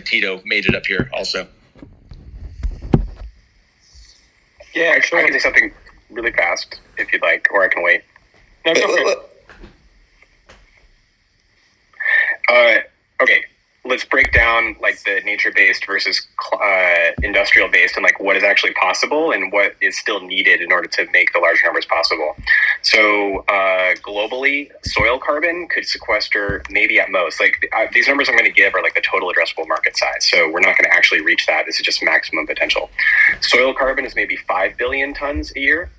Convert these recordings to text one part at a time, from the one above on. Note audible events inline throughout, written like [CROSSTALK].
Tito made it up here also. Yeah, actually, I can say something really fast if you'd like, or I can wait. No, go for it. Uh, okay, let's break down like the nature-based versus uh, industrial-based, and like what is actually possible and what is still needed in order to make the large numbers possible. So, uh, globally, soil carbon could sequester maybe at most like uh, these numbers I'm going to give are like the total addressable market size. So we're not going to actually reach that. This is just maximum potential. Soil carbon is maybe five billion tons a year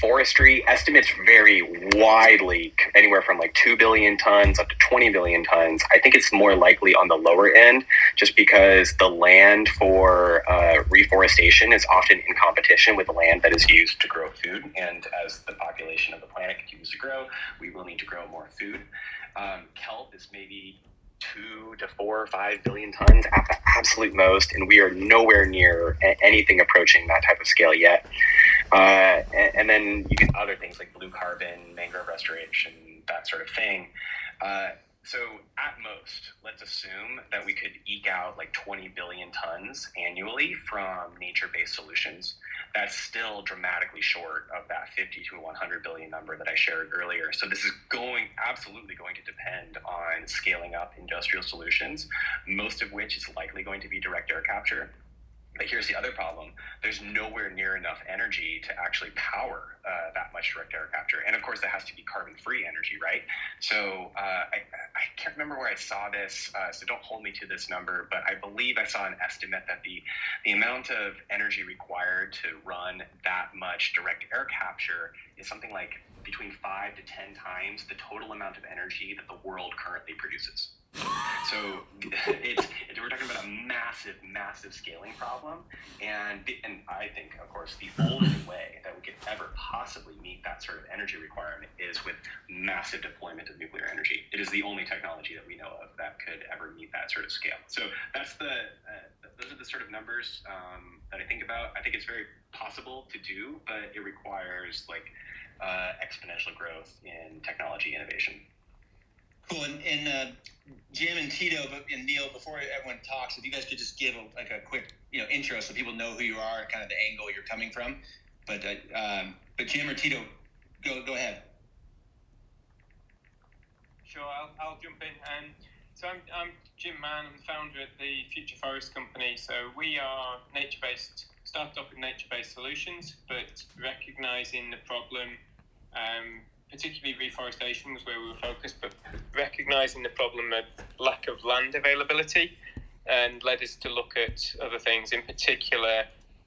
forestry estimates vary widely, anywhere from like 2 billion tons up to 20 billion tons. I think it's more likely on the lower end just because the land for uh, reforestation is often in competition with the land that is used to grow food. And as the population of the planet continues to grow, we will need to grow more food. Um, kelp is maybe two to four or five billion tons at the absolute most, and we are nowhere near anything approaching that type of scale yet. Uh, and, and, then you get other things like blue carbon, mangrove restoration, that sort of thing. Uh, so at most, let's assume that we could eke out like 20 billion tons annually from nature-based solutions. That's still dramatically short of that 50 to 100 billion number that I shared earlier. So this is going absolutely going to depend on scaling up industrial solutions, most of which is likely going to be direct air capture. But here's the other problem there's nowhere near enough energy to actually power uh, that much direct air capture. And of course, that has to be carbon free energy, right? So uh, I, I can't remember where I saw this, uh, so don't hold me to this number, but I believe I saw an estimate that the, the amount of energy required to run that much direct air capture is something like between five to 10 times the total amount of energy that the world currently produces. So it's, [LAUGHS] it's, we're talking about a massive, massive scaling problem, and and I think, of course, the only way that we could ever possibly meet that sort of energy requirement is with massive deployment of nuclear energy. It is the only technology that we know of that could ever meet that sort of scale. So that's the uh, those are the sort of numbers um, that I think about. I think it's very possible to do, but it requires like uh, exponential growth in technology innovation. Cool. And, and uh, Jim and Tito and Neal, before everyone talks, if you guys could just give a, like a quick you know intro so people know who you are and kind of the angle you're coming from. But uh, um, but Jim or Tito, go go ahead. Sure, I'll, I'll jump in. Um, so I'm, I'm Jim Mann. I'm the founder at the Future Forest Company. So we are nature-based, started off with nature-based solutions, but recognizing the problem um, particularly reforestation was where we were focused, but recognizing the problem of lack of land availability and led us to look at other things, in particular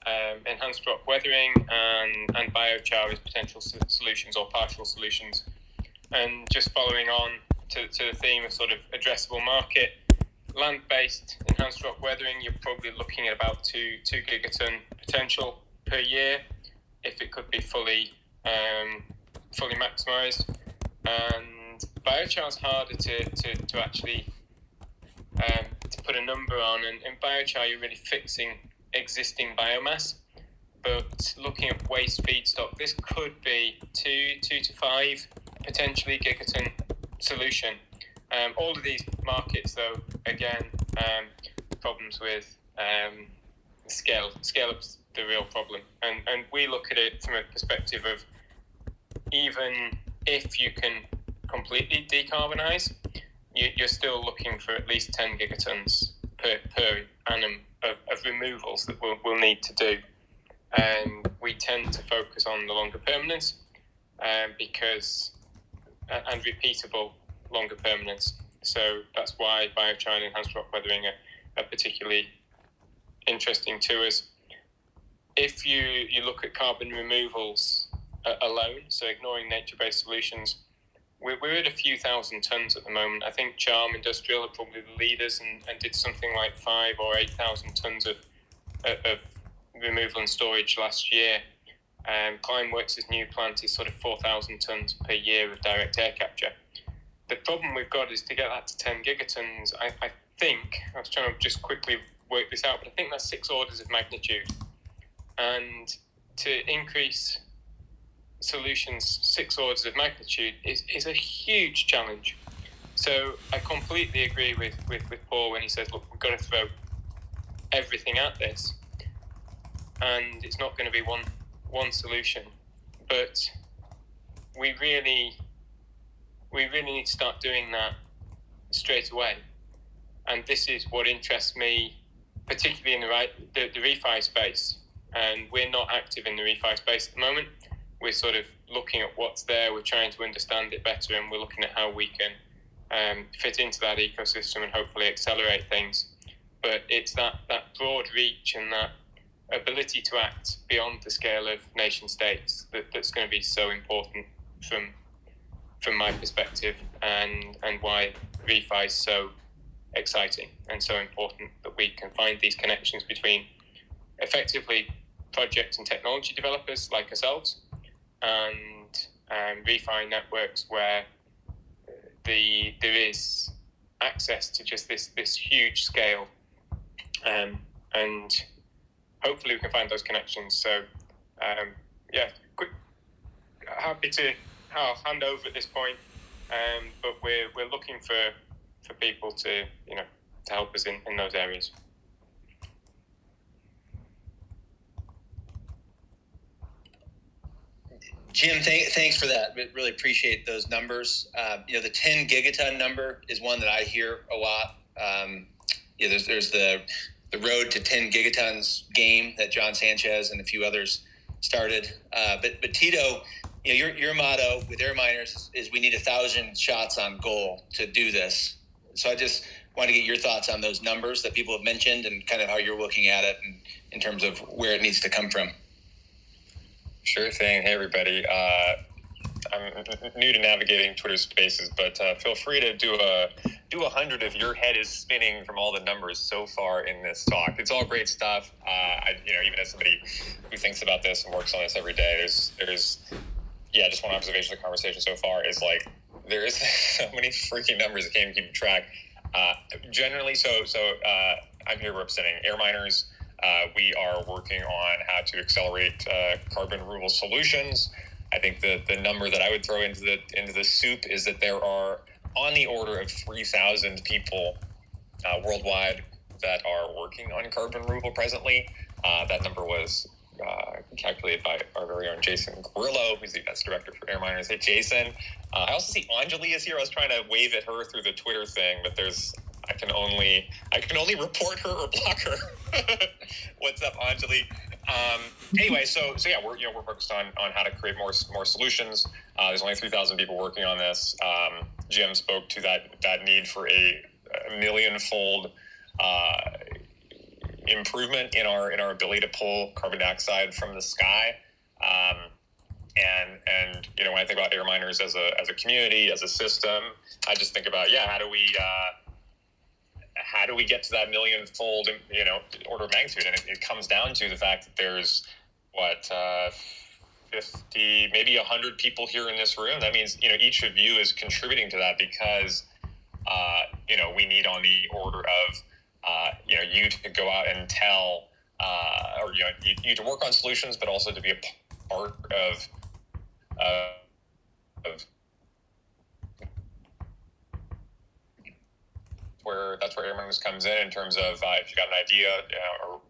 um, enhanced rock weathering and, and biochar as potential solutions or partial solutions. And just following on to, to the theme of sort of addressable market, land based enhanced rock weathering, you're probably looking at about two, two gigaton potential per year if it could be fully um, fully maximised. And biochar is harder to, to, to actually um, to put a number on. And in biochar, you're really fixing existing biomass. But looking at waste feedstock, this could be two, two to five, potentially gigaton solution. Um, all of these markets, though, again, um, problems with um, scale. Scale is the real problem, and and we look at it from a perspective of even if you can completely decarbonize, you, are still looking for at least 10 gigatons per, per annum of, of removals that we'll, we'll, need to do. And we tend to focus on the longer permanence um, because, and repeatable longer permanence. So that's why biochar and enhanced rock weathering are, are particularly interesting to us. If you, you look at carbon removals alone, so ignoring nature-based solutions, we're, we're at a few thousand tons at the moment. I think Charm Industrial are probably the leaders and, and did something like five or eight thousand tons of, of removal and storage last year. Um, Climeworks' new plant is sort of 4,000 tons per year of direct air capture. The problem we've got is to get that to 10 gigatons. I, I think, I was trying to just quickly work this out, but I think that's six orders of magnitude. And to increase solutions six orders of magnitude is, is a huge challenge. So I completely agree with, with, with Paul when he says, look, we've got to throw everything at this. And it's not going to be one one solution. But we really we really need to start doing that straight away. And this is what interests me, particularly in the right the, the refi space. And we're not active in the refi space at the moment. We're sort of looking at what's there. We're trying to understand it better, and we're looking at how we can um, fit into that ecosystem and hopefully accelerate things. But it's that that broad reach and that ability to act beyond the scale of nation states that, that's going to be so important from from my perspective and and why refi is so exciting and so important that we can find these connections between effectively project and technology developers like ourselves and um, refi networks where the there is access to just this this huge scale. Um, and hopefully we can find those connections. So um, yeah quick, happy to I'll hand over at this point. Um, but we're we're looking for for people to you know to help us in, in those areas Jim, th- thanks for that. Really appreciate those numbers. Uh, you know, the 10 gigaton number is one that I hear a lot. Um, yeah, there's there's the the road to 10 gigatons game that John Sanchez and a few others started. Uh, but but Tito, you know, your your motto with air miners is, is we need a thousand shots on goal to do this. So I just want to get your thoughts on those numbers that people have mentioned and kind of how you're looking at it in terms of where it needs to come from. Sure thing. Hey, everybody. Uh, I'm new to navigating Twitter Spaces, but uh, feel free to do a do a hundred if your head is spinning from all the numbers so far in this talk. It's all great stuff. Uh, I, you know, even as somebody who thinks about this and works on this every day, there's there's yeah, just one observation of the conversation so far is like there is [LAUGHS] so many freaking numbers I can't keep track. Uh, generally, so so uh, I'm here representing air miners. Uh, we are working on how to accelerate uh, carbon removal solutions. I think the the number that I would throw into the into the soup is that there are on the order of three thousand people uh, worldwide that are working on carbon removal presently. Uh, that number was uh, calculated by our very own Jason Grillo, who's the events director for Air Miners. Hey, Jason. Uh, I also see Ongeleigh is here. I was trying to wave at her through the Twitter thing, but there's I can only I can only report her or block her. [LAUGHS] What's up, Ongeleigh? Um, anyway, so so yeah, we're you know we're focused on on how to create more more solutions. Uh, there's only three thousand people working on this. Um, Jim spoke to that that need for a, a million fold uh, improvement in our in our ability to pull carbon dioxide from the sky. Um, and and you know when I think about air miners as a as a community as a system, I just think about yeah, how do we uh, how do we get to that million fold, you know, order of magnitude? And it, it comes down to the fact that there's what, uh, 50, maybe 100 people here in this room. That means, you know, each of you is contributing to that because, uh, you know, we need on the order of, uh, you know, you to go out and tell, uh, or, you know, you, you to work on solutions, but also to be a part of, of where that's where Airminers comes in in terms of uh, if you got an idea you know, or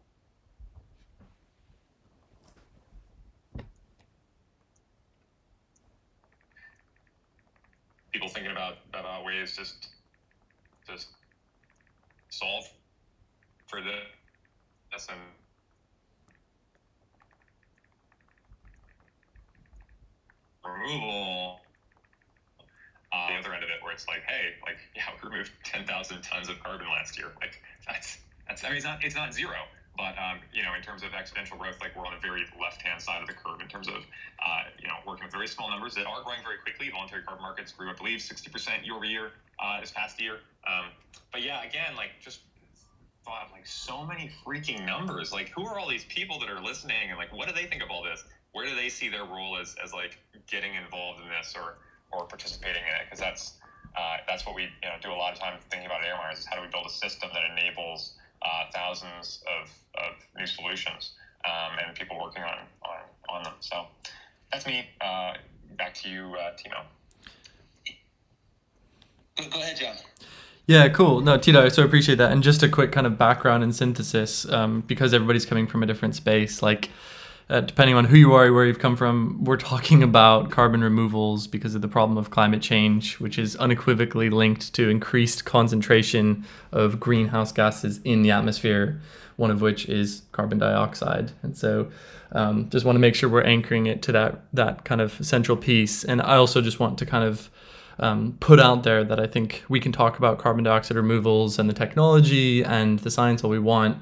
people thinking about about ways just just solve for this and removal uh, the other end of it, where it's like, hey, like, [LAUGHS] yeah, we removed 10,000 tons of carbon last year. Like, that's, that's, I mean, it's not, it's not zero, but, um, you know, in terms of exponential growth, like, we're on the very left hand side of the curve in terms of, uh, you know, working with very small numbers that are growing very quickly. Voluntary carbon markets grew, I believe, 60% year over year uh, this past year. Um, but yeah, again, like, just thought, like, so many freaking numbers. Like, who are all these people that are listening? And, like, what do they think of all this? Where do they see their role as, as like, getting involved in this or, or participating in it because that's uh, that's what we you know do a lot of time thinking about air miners is how do we build a system that enables uh, thousands of, of new solutions um, and people working on, on on them. So that's me. Uh, back to you, uh, Timo. Go, go ahead, John. Yeah, cool. No, Tito, I so appreciate that. And just a quick kind of background and synthesis, um, because everybody's coming from a different space. Like, uh, depending on who you are, where you've come from, we're talking about carbon removals because of the problem of climate change, which is unequivocally linked to increased concentration of greenhouse gases in the atmosphere, one of which is carbon dioxide. And so, um, just want to make sure we're anchoring it to that that kind of central piece. And I also just want to kind of um, put out there that I think we can talk about carbon dioxide removals and the technology and the science all we want,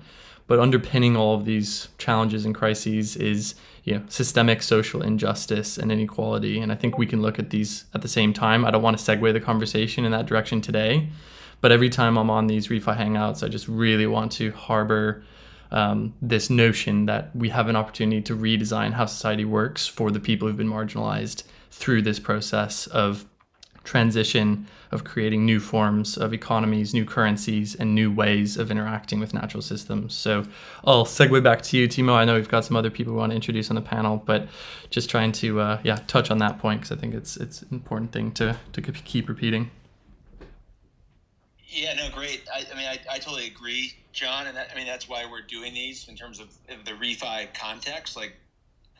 but underpinning all of these challenges and crises is you know systemic social injustice and inequality. And I think we can look at these at the same time. I don't want to segue the conversation in that direction today, but every time I'm on these refi hangouts, I just really want to harbor. Um, this notion that we have an opportunity to redesign how society works for the people who've been marginalized through this process of transition of creating new forms of economies, new currencies, and new ways of interacting with natural systems. So I'll segue back to you, Timo. I know we've got some other people we want to introduce on the panel, but just trying to uh, yeah touch on that point because I think it's it's an important thing to to keep repeating. Yeah, no, great. I, I mean, I, I totally agree, John, and that, I mean that's why we're doing these in terms of, of the refi context. Like,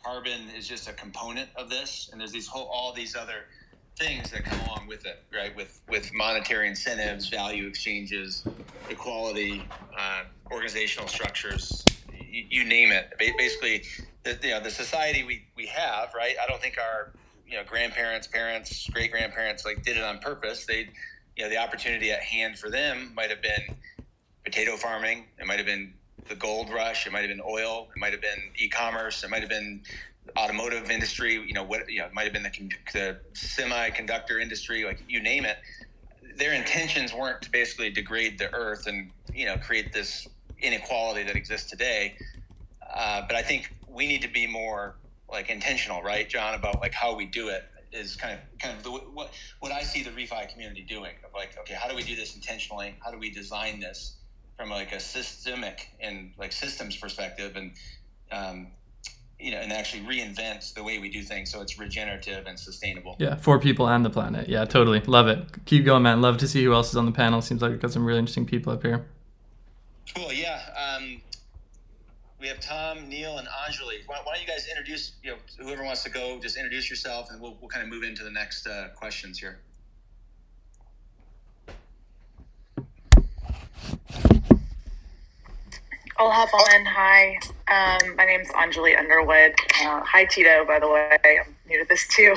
carbon is just a component of this, and there's these whole all these other things that come along with it, right? With with monetary incentives, value exchanges, equality, uh, organizational structures, you, you, name it. Basically, the, you know, the society we, we have, right? I don't think our you know grandparents, parents, great grandparents like did it on purpose. They, you know, the opportunity at hand for them might have been potato farming. It might have been the gold rush. It might have been oil. It might have been e-commerce. It might have been automotive industry, you know, what you know, it might have been the, the semiconductor industry, like you name it. Their intentions weren't to basically degrade the earth and you know create this inequality that exists today. Uh, but I think we need to be more like intentional, right, John, about like how we do it is kind of kind of the, what what I see the refi community doing. Of like, okay, how do we do this intentionally? How do we design this from like a systemic and like systems perspective and um, you know, and actually reinvent the way we do things so it's regenerative and sustainable. Yeah, for people and the planet. Yeah, totally. Love it. Keep going, man. Love to see who else is on the panel. Seems like we've got some really interesting people up here. Cool. Yeah. Um, we have Tom, Neal, and Ongeleigh. Why, why, don't you guys introduce, you know, whoever wants to go, just introduce yourself, and we'll, we'll kind of move into the next uh, questions here. I'll hop on. Hi, um, my name's Ongeleigh Underwood. Uh, hi, Tito, by the way. I'm new to this too.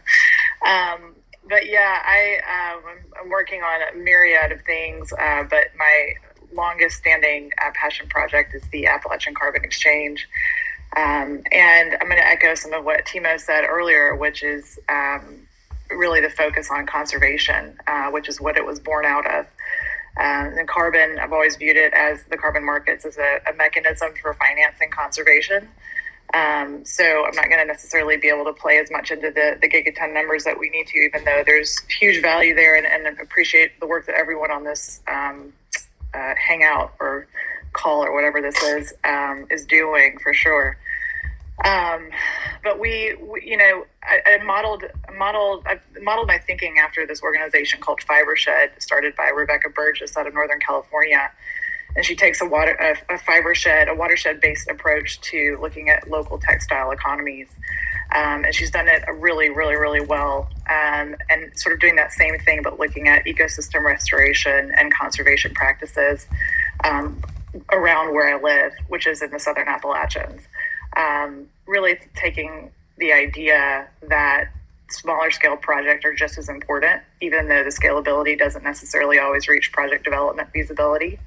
[LAUGHS] um, but yeah, I, um, I'm working on a myriad of things, uh, but my longest standing uh, passion project is the Appalachian Carbon Exchange. Um, and I'm going to echo some of what Timo said earlier, which is um, really the focus on conservation, uh, which is what it was born out of. Um, and carbon, I've always viewed it as the carbon markets as a, a mechanism for financing conservation. Um, so I'm not going to necessarily be able to play as much into the, the gigaton numbers that we need to, even though there's huge value there and, and appreciate the work that everyone on this um, uh, hangout or call or whatever this is um, is doing for sure. Um, but we, we, you know, I, I modeled modeled I modeled my thinking after this organization called Fibershed, started by Rebecca Burgess out of Northern California, and she takes a water a, a fibershed, a watershed based approach to looking at local textile economies. Um, and she's done it really, really, really well. Um, and sort of doing that same thing, but looking at ecosystem restoration and conservation practices um, around where I live, which is in the Southern Appalachians um, really taking the idea that smaller scale projects are just as important, even though the scalability doesn't necessarily always reach project development feasibility.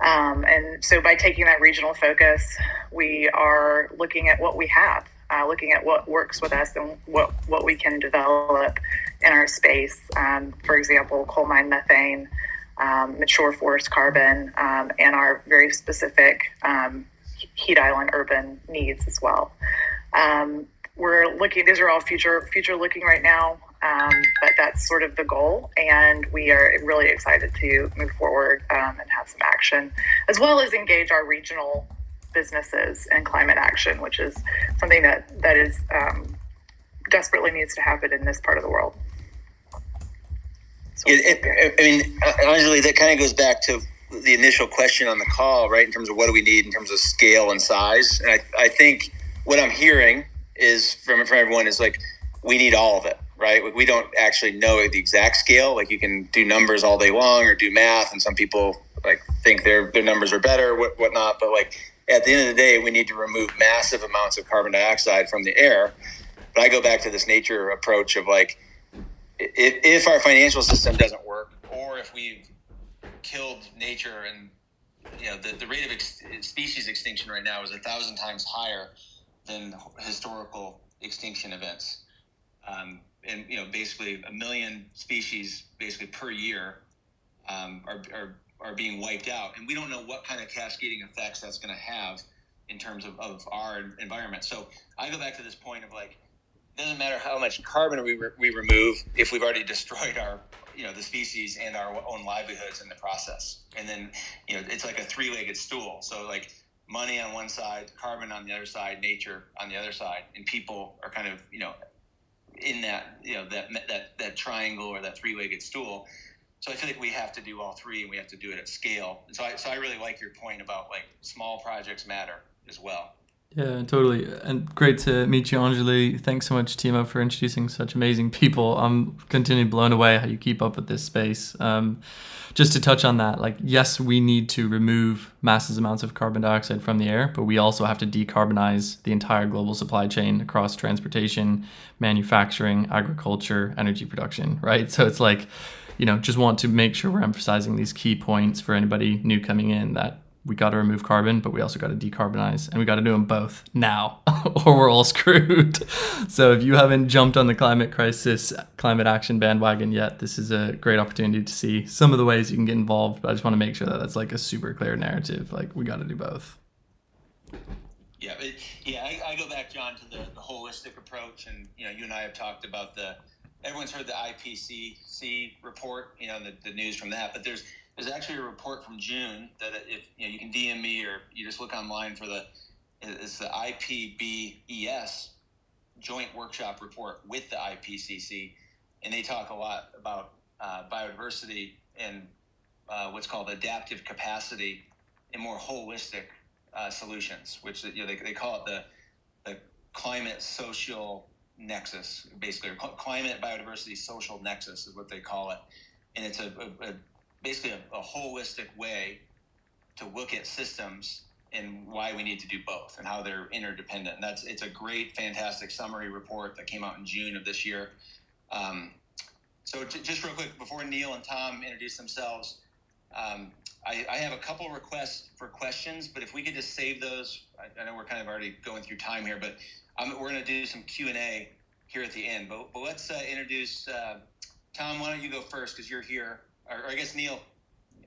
Um, and so by taking that regional focus, we are looking at what we have, uh, looking at what works with us and what, what we can develop in our space. Um, for example, coal mine methane, um, mature forest carbon, um, and our very specific um, heat island urban needs as well. Um, we're looking; these are all future future looking right now, um, but that's sort of the goal, and we are really excited to move forward um, and have some action, as well as engage our regional businesses in climate action, which is something that that is um, desperately needs to happen in this part of the world. So It, it, I mean, uh, Ongeleigh, that kind of goes back to the initial question on the call, right? In terms of what do we need in terms of scale and size. And I, I think what I'm hearing is from, from everyone is like, we need all of it, right? We don't actually know the exact scale. Like you can do numbers all day long or do math, and some people like think their their numbers are better, what whatnot. But like at the end of the day, we need to remove massive amounts of carbon dioxide from the air. But I go back to this nature approach of like, if, if our financial system doesn't work, or if we've killed nature and you know the, the rate of ex- species extinction right now is a thousand times higher than historical extinction events. Um, and you know basically a million species basically per year um, are, are, are being wiped out. And we don't know what kind of cascading effects that's going to have in terms of, of our environment. So i go back to this point of like doesn't matter how much carbon we, re- we remove if we've already destroyed our you know the species and our own livelihoods in the process. And then you know it's like a three-legged stool. So like money on one side carbon on the other side nature on the other side. And people are kind of you know in that you know that that that triangle or that three-legged stool. So i feel like we have to do all three and we have to do it at scale. And so i, so I really like your point about like small projects matter as well Yeah, totally. And great to meet you, Ongeleigh. Thanks so much, Timo, for introducing such amazing people. I'm continually blown away how you keep up with this space. Um, just to touch on that, like, yes, we need to remove massive amounts of carbon dioxide from the air, but we also have to decarbonize the entire global supply chain across transportation, manufacturing, agriculture, energy production, right? So it's like, you know, just want to make sure we're emphasizing these key points for anybody new coming in that we got to remove carbon, but we also got to decarbonize, and we got to do them both now, [LAUGHS] or we're all screwed. [LAUGHS] So if you haven't jumped on the climate crisis, climate action bandwagon yet, this is a great opportunity to see some of the ways you can get involved. But I just want to make sure that that's like a super clear narrative. Like we got to do both. Yeah, yeah. I, I go back, John, to the, the holistic approach, and you know, you and I have talked about the. Everyone's heard the IPCC report, you know, the, the news from that. But there's there's actually a report from June that if you know you can DM me or you just look online for the it's the IPBES joint workshop report with the IPCC, and they talk a lot about uh, biodiversity and uh, what's called adaptive capacity and more holistic uh, solutions, which you know they, they call it the the climate social nexus, basically, or cl- climate biodiversity social nexus is what they call it, and it's a, a, a basically a, a holistic way to look at systems and why we need to do both and how they're interdependent. And that's it's a great, fantastic summary report that came out in June of this year. Um, so j- just real quick before Neal and Tom introduce themselves, um, I, I have a couple requests for questions, but if we could just save those, I, I know we're kind of already going through time here, but um, we're going to do some Q and A here at the end. But, but let's uh, introduce uh, Tom. Why don't you go first because you're here, or, or I guess Neal.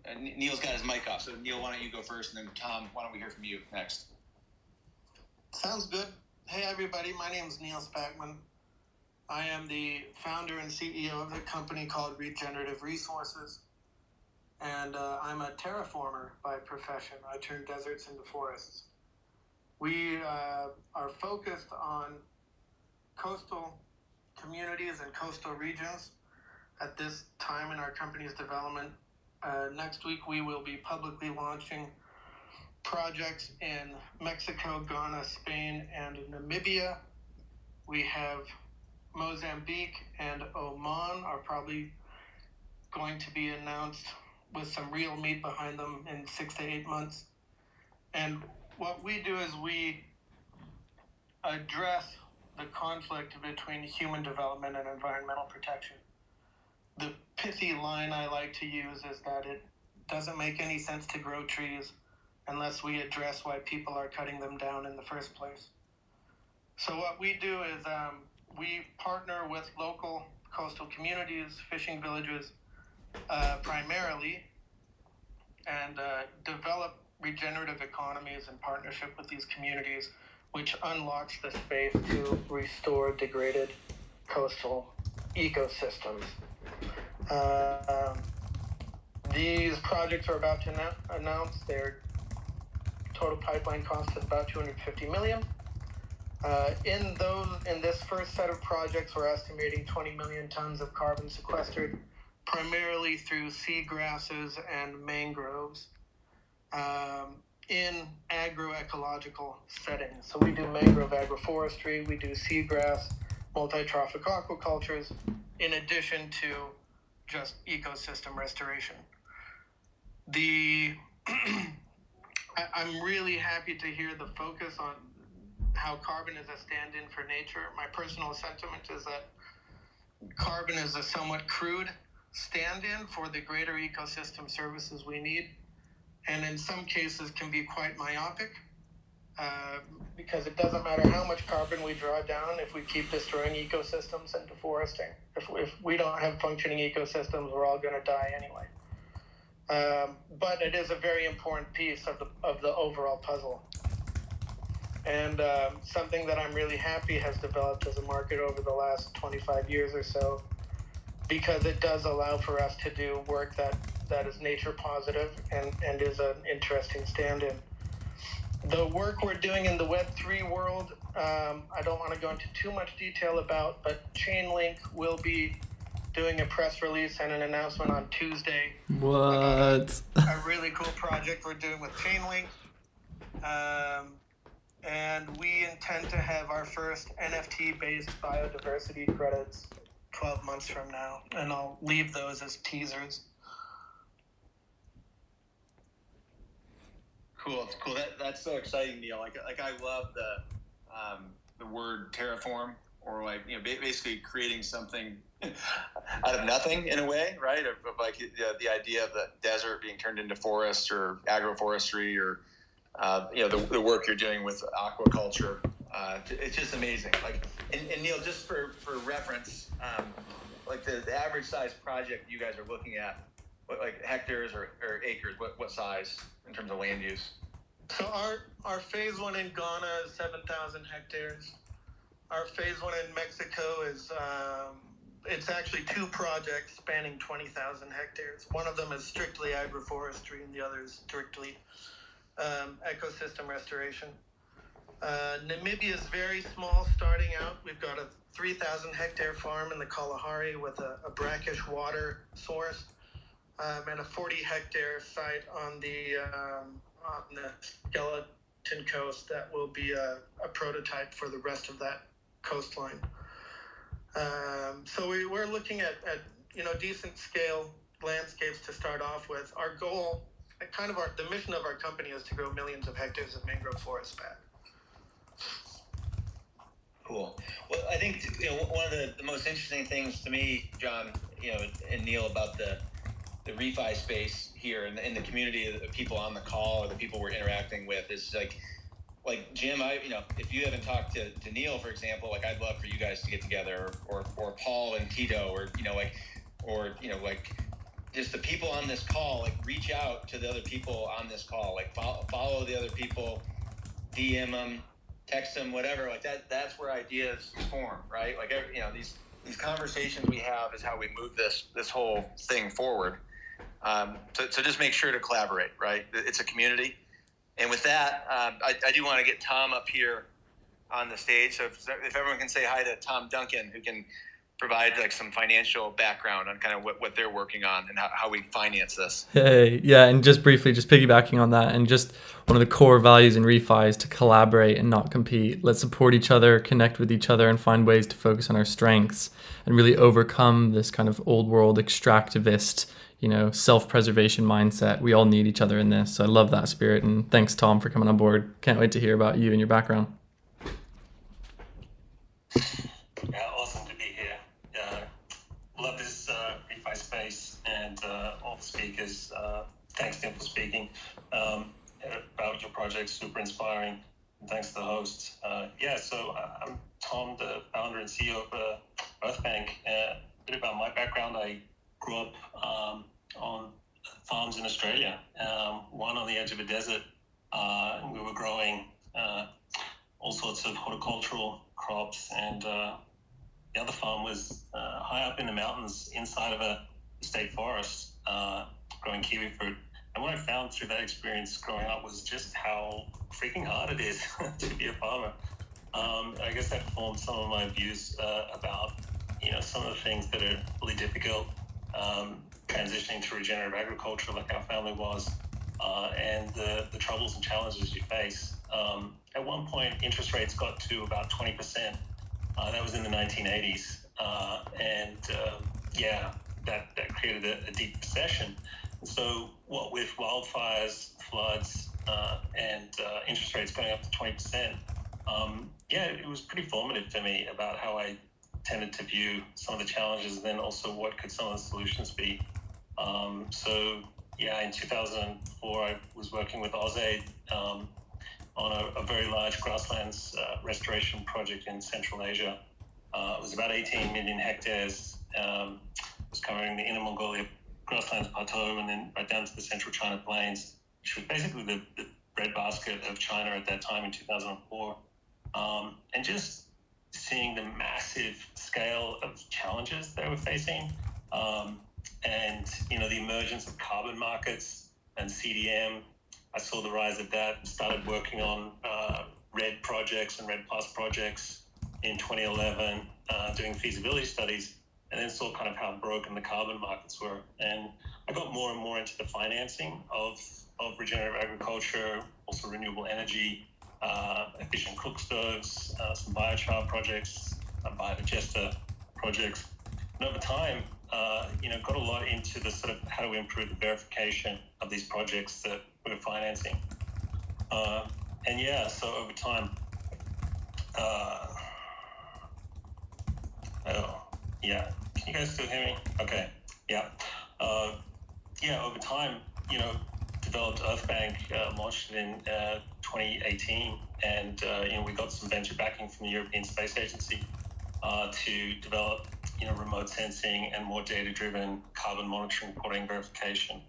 Uh, Neal's got his mic off, so Neal, why don't you go first, and then Tom, why don't we hear from you next? Sounds good. Hey, everybody. My name is Neal Spackman. I am the founder and CEO of a company called Regenerative Resources. And uh, I'm a terraformer by profession. I turn deserts into forests. We uh, are focused on coastal communities and coastal regions at this time in our company's development. Uh, next week, we will be publicly launching projects in Mexico, Ghana, Spain, and Namibia. We have Mozambique and Oman are probably going to be announced with some real meat behind them in six to eight months. And what we do is we address the conflict between human development and environmental protection. The pithy line I like to use is that it doesn't make any sense to grow trees unless we address why people are cutting them down in the first place. So, what we do is um, we partner with local coastal communities, fishing villages uh, primarily, and uh, develop regenerative economies in partnership with these communities, which unlocks the space to restore degraded coastal ecosystems. Um, these projects are about to annou- announce their total pipeline cost is about 250 million. Uh, in those, in this first set of projects, we're estimating 20 million tons of carbon sequestered primarily through seagrasses and mangroves um, in agroecological settings. So we do mangrove agroforestry, we do seagrass, multi-trophic aquacultures, in addition to just ecosystem restoration. The [CLEARS THROAT] I'm really happy to hear the focus on how carbon is a stand-in for nature. My personal sentiment is that carbon is a somewhat crude stand-in for the greater ecosystem services we need, and in some cases can be quite myopic. Uh, because it doesn't matter how much carbon we draw down if we keep destroying ecosystems and deforesting. If, if we don't have functioning ecosystems, we're all going to die anyway. Um, but it is a very important piece of the, of the overall puzzle. And um, something that I'm really happy has developed as a market over the last 25 years or so, because it does allow for us to do work that, that is nature positive and, and is an interesting stand in the work we're doing in the Web3 world, um, I don't want to go into too much detail about, but Chainlink will be doing a press release and an announcement on Tuesday. What? [LAUGHS] a really cool project we're doing with Chainlink. Um, and we intend to have our first NFT based biodiversity credits 12 months from now. And I'll leave those as teasers. Cool, cool. That, that's so exciting, Neal. Like, like I love the um, the word terraform, or like you know, basically creating something [LAUGHS] out of nothing in a way, right? Of, of like the, the idea of the desert being turned into forest or agroforestry, or uh, you know, the, the work you're doing with aquaculture. Uh, it's just amazing. Like, and, and Neal, just for for reference, um, like the, the average size project you guys are looking at what, like hectares or, or acres? What, what size in terms of land use? So our our phase one in Ghana is seven thousand hectares. Our phase one in Mexico is um, it's actually two projects spanning twenty thousand hectares. One of them is strictly agroforestry, and the other is strictly um, ecosystem restoration. Uh, Namibia is very small starting out. We've got a 3,000 hectare farm in the Kalahari with a, a brackish water source um, and a 40 hectare site on the um, on the Skeleton Coast that will be a, a, prototype for the rest of that coastline. Um, so we, we're looking at, at you know decent scale landscapes to start off with. Our goal, kind of our the mission of our company is to grow millions of hectares of mangrove forest back. Cool. Well, I think you know one of the, the most interesting things to me, John, you know, and Neal about the the refi space here in the, in the community of the people on the call or the people we're interacting with is like like Jim, I you know, if you haven't talked to, to Neal, for example, like I'd love for you guys to get together or, or, or Paul and Tito or you know like or you know like just the people on this call, like reach out to the other people on this call, like follow, follow the other people, DM them, text them, whatever. Like that, that's where ideas form, right? Like, you know, these, these conversations we have is how we move this, this whole thing forward. Um, so, so just make sure to collaborate, right? It's a community. And with that, um, I, I, do want to get Tom up here on the stage. So if, if, everyone can say hi to Tom Duncan, who can provide like some financial background on kind of what, what they're working on and how, how we finance this. Hey, yeah, and just briefly, just piggybacking on that, and just one of the core values in refi is to collaborate and not compete. Let's support each other, connect with each other, and find ways to focus on our strengths and really overcome this kind of old world extractivist you know, self-preservation mindset. We all need each other in this. So I love that spirit. And thanks, Tom, for coming on board. Can't wait to hear about you and your background. Yeah, awesome to be here. Uh, love this uh, refi space and uh, all the speakers. Uh, thanks, Tim, for speaking um, about your project. Super inspiring. And thanks to the host. Uh, yeah, so uh, I'm Tom, the founder and CEO of uh, Earthbank. a bit about my background. I grew up um, on farms in Australia, um, one on the edge of a desert. Uh, we were growing uh, all sorts of horticultural crops, and uh, the other farm was uh, high up in the mountains inside of a state forest, uh, growing kiwi fruit. And what I found through that experience growing up was just how freaking hard it is [LAUGHS] to be a farmer. Um, I guess that formed some of my views uh, about you know some of the things that are really difficult um, transitioning to regenerative agriculture like our family was, uh, and the, the troubles and challenges you face. Um, at one point, interest rates got to about 20%. Uh, that was in the 1980s. Uh, and uh, yeah, that, that created a, a, deep recession. So, what with wildfires, floods, uh, and uh, interest rates going up to 20%, um, yeah, it was pretty formative for me about how I tended to view some of the challenges and then also what could some of the solutions be. Um, so, yeah, in 2004, I was working with AusAid um, on a, a, very large grasslands uh, restoration project in Central Asia. Uh, it was about 18 million hectares. Um, it was covering the Inner Mongolia grasslands plateau and then right down to the Central China Plains, which was basically the, the breadbasket of China at that time in 2004. Um, and just seeing the massive scale of challenges they were facing, um, and you know the emergence of carbon markets and CDM. I saw the rise of that and started working on uh, REDD projects and REDD Plus projects in 2011, uh, doing feasibility studies, and then saw kind of how broken the carbon markets were. And I got more and more into the financing of of regenerative agriculture, also renewable energy, uh, efficient cook stoves, uh, some biochar projects, uh, biodigester projects. And over time, uh, you know, got a lot into the sort of how do we improve the verification of these projects that we're financing. Uh, and yeah, so over time, uh, oh, yeah. Can you guys still hear me? Okay. Yeah. Uh, yeah, over time, you know, developed EarthBank, uh, launched it in uh, 2018, and uh, you know we got some venture backing from the European Space Agency uh, to develop you know remote sensing and more data-driven carbon monitoring, reporting, verification,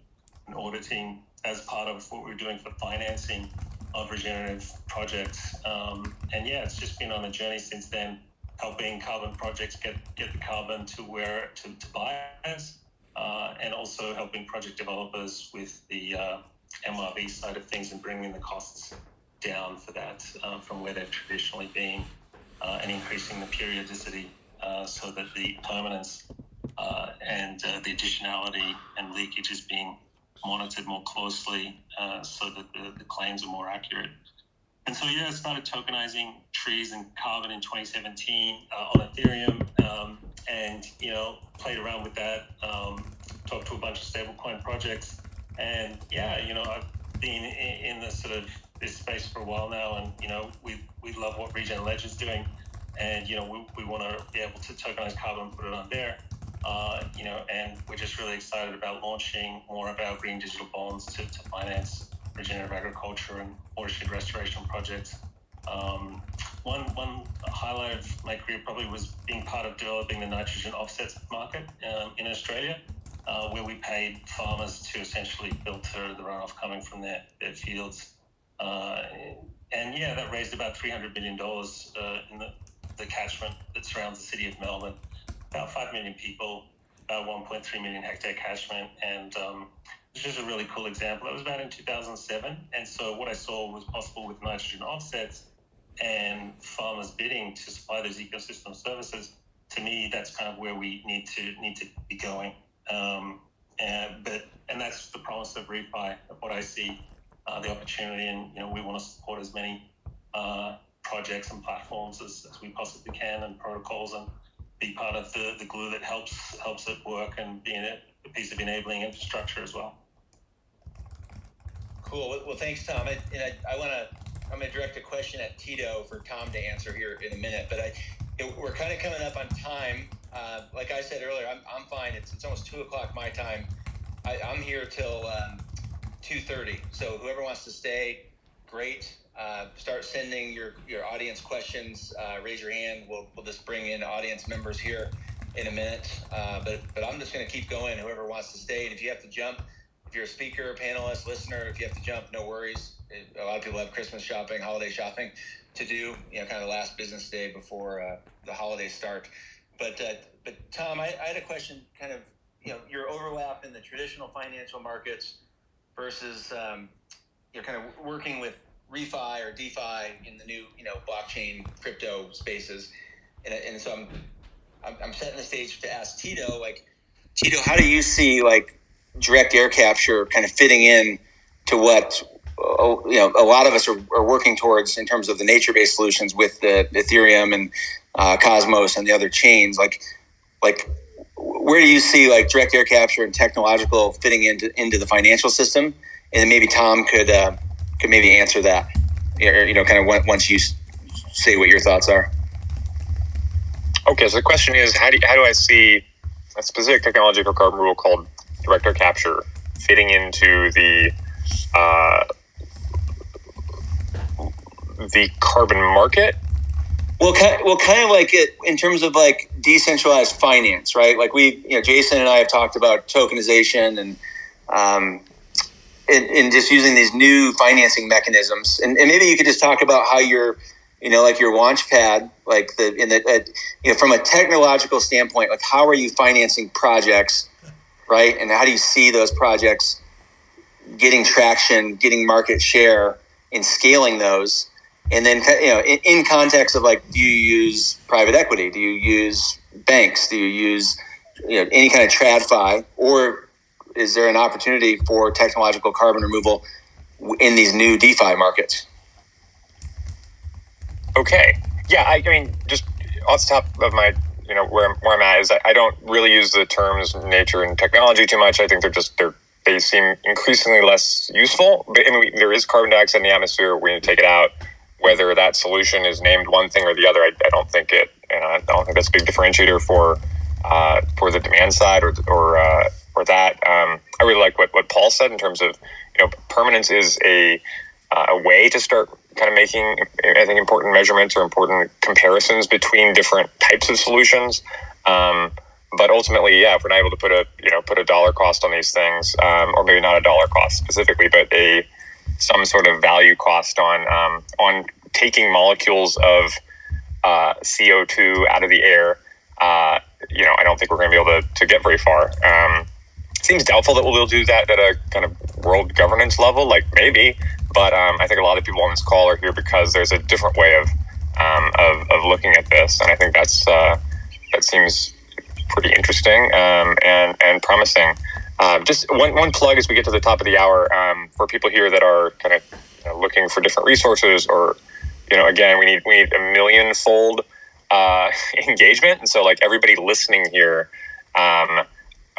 and auditing as part of what we're doing for financing of regenerative projects. Um, and yeah, it's just been on a journey since then, helping carbon projects get get the carbon to where to, to buyers. Uh, and also helping project developers with the uh, MRV side of things and bringing the costs down for that uh, from where they've traditionally been uh, and increasing the periodicity uh, so that the permanence uh, and uh, the additionality and leakage is being monitored more closely uh, so that the, the, claims are more accurate. And so, yeah, I started tokenizing trees and carbon in 2017 on Ethereum um, and, you know, played around with that, um, talked to a bunch of stablecoin projects and yeah, you know, I've been in, in this sort of this space for a while now, and you know, we we love what Regen Ledger is doing, and you know, we, we want to be able to tokenize carbon, and put it on there. Uh, you know, and we're just really excited about launching more of our green digital bonds to, to finance regenerative agriculture and watershed restoration projects. Um, one one highlight of my career probably was being part of developing the nitrogen offsets market um, in Australia uh, where we paid farmers to essentially filter the runoff coming from their, their fields. Uh, and yeah, that raised about $300 million uh, in the, the catchment that surrounds the city of Melbourne. About 5 million people, about 1.3 million hectare catchment. And um, it's just a really cool example. That was about in 2007. And so what I saw was possible with nitrogen offsets and farmers bidding to supply those ecosystem services. To me, that's kind of where we need to need to be going. Um, and but and that's the promise of refi of what I see uh, the opportunity and you know we want to support as many uh, projects and platforms as, as we possibly can and protocols and be part of the, the glue that helps helps it work and being a, piece of enabling infrastructure as well. Cool. Well, thanks, Tom. I, and I, I want to I'm going to direct a question at Tito for Tom to answer here in a minute, but I it, we're kind of coming up on time. Uh, like I said earlier, I'm, I'm fine. It's, it's almost two o'clock my time. I, am here till um, two thirty. So whoever wants to stay, great. Uh, start sending your, your audience questions. Uh, raise your hand. We'll, we'll just bring in audience members here in a minute. Uh, but but I'm just going to keep going. Whoever wants to stay, and if you have to jump, if you're a speaker, panelist, listener, if you have to jump, no worries. A lot of people have Christmas shopping, holiday shopping to do. You know, kind of the last business day before uh, the holidays start. But uh, but Tom, I, I had a question. Kind of you know your overlap in the traditional financial markets versus um, you're kind of working with refi or DeFi in the new you know blockchain crypto spaces, and, and so I'm, I'm I'm setting the stage to ask Tito like Tito, how do you see like direct air capture kind of fitting in to what uh, you know a lot of us are, are working towards in terms of the nature-based solutions with the Ethereum and uh, Cosmos and the other chains? Like, like where do you see like direct air capture and technological fitting into into the financial system? And then maybe Tom could uh, could maybe answer that, or, you know, kind of once you say what your thoughts are. Okay, so the question is, how do how do I see a specific technology for carbon rule called direct air capture fitting into the uh, the carbon market? Well, kind well, kind of like it in terms of like decentralized finance, right? Like we, you know, Jason and I have talked about tokenization and um, and, and just using these new financing mechanisms. And, and maybe you could just talk about how you're, you know, like your launch pad, like the in the uh, you know from a technological standpoint, like how are you financing projects, right? And how do you see those projects getting traction, getting market share, and scaling those? And then you know in, in, context of like do you use private equity? Do you use banks? Do you use you know any kind of tradfi? Or is there an opportunity for technological carbon removal in these new defi markets? Okay. Yeah i, I mean just off the top of my you know where, where i'm at is I, don't really use the terms nature and technology too much. I think they're just they're they seem increasingly less useful. But I mean, there is carbon dioxide in the atmosphere. We need to take it out whether that solution is named one thing or the other, I, I don't think it. Know, I don't think that's a big differentiator for uh, for the demand side or or uh, or that. Um, I really like what, what Paul said in terms of you know permanence is a uh, a way to start kind of making I think important measurements or important comparisons between different types of solutions. Um, but ultimately, yeah, if we're not able to put a you know put a dollar cost on these things, um, or maybe not a dollar cost specifically, but a some sort of value cost on um, on taking molecules of uh, CO2 out of the air, uh, you know, I don't think we're going to be able to, to get very far. Um, seems doubtful that we'll be able to do that at a kind of world governance level, like maybe, but um, I think a lot of people on this call are here because there's a different way of um, of, of looking at this, and I think that's uh, that seems pretty interesting um, and and promising. Um, just one, one plug as we get to the top of the hour um, for people here that are kind of you know, looking for different resources or you know again we need we need a million fold uh, [LAUGHS] engagement. And so like everybody listening here um,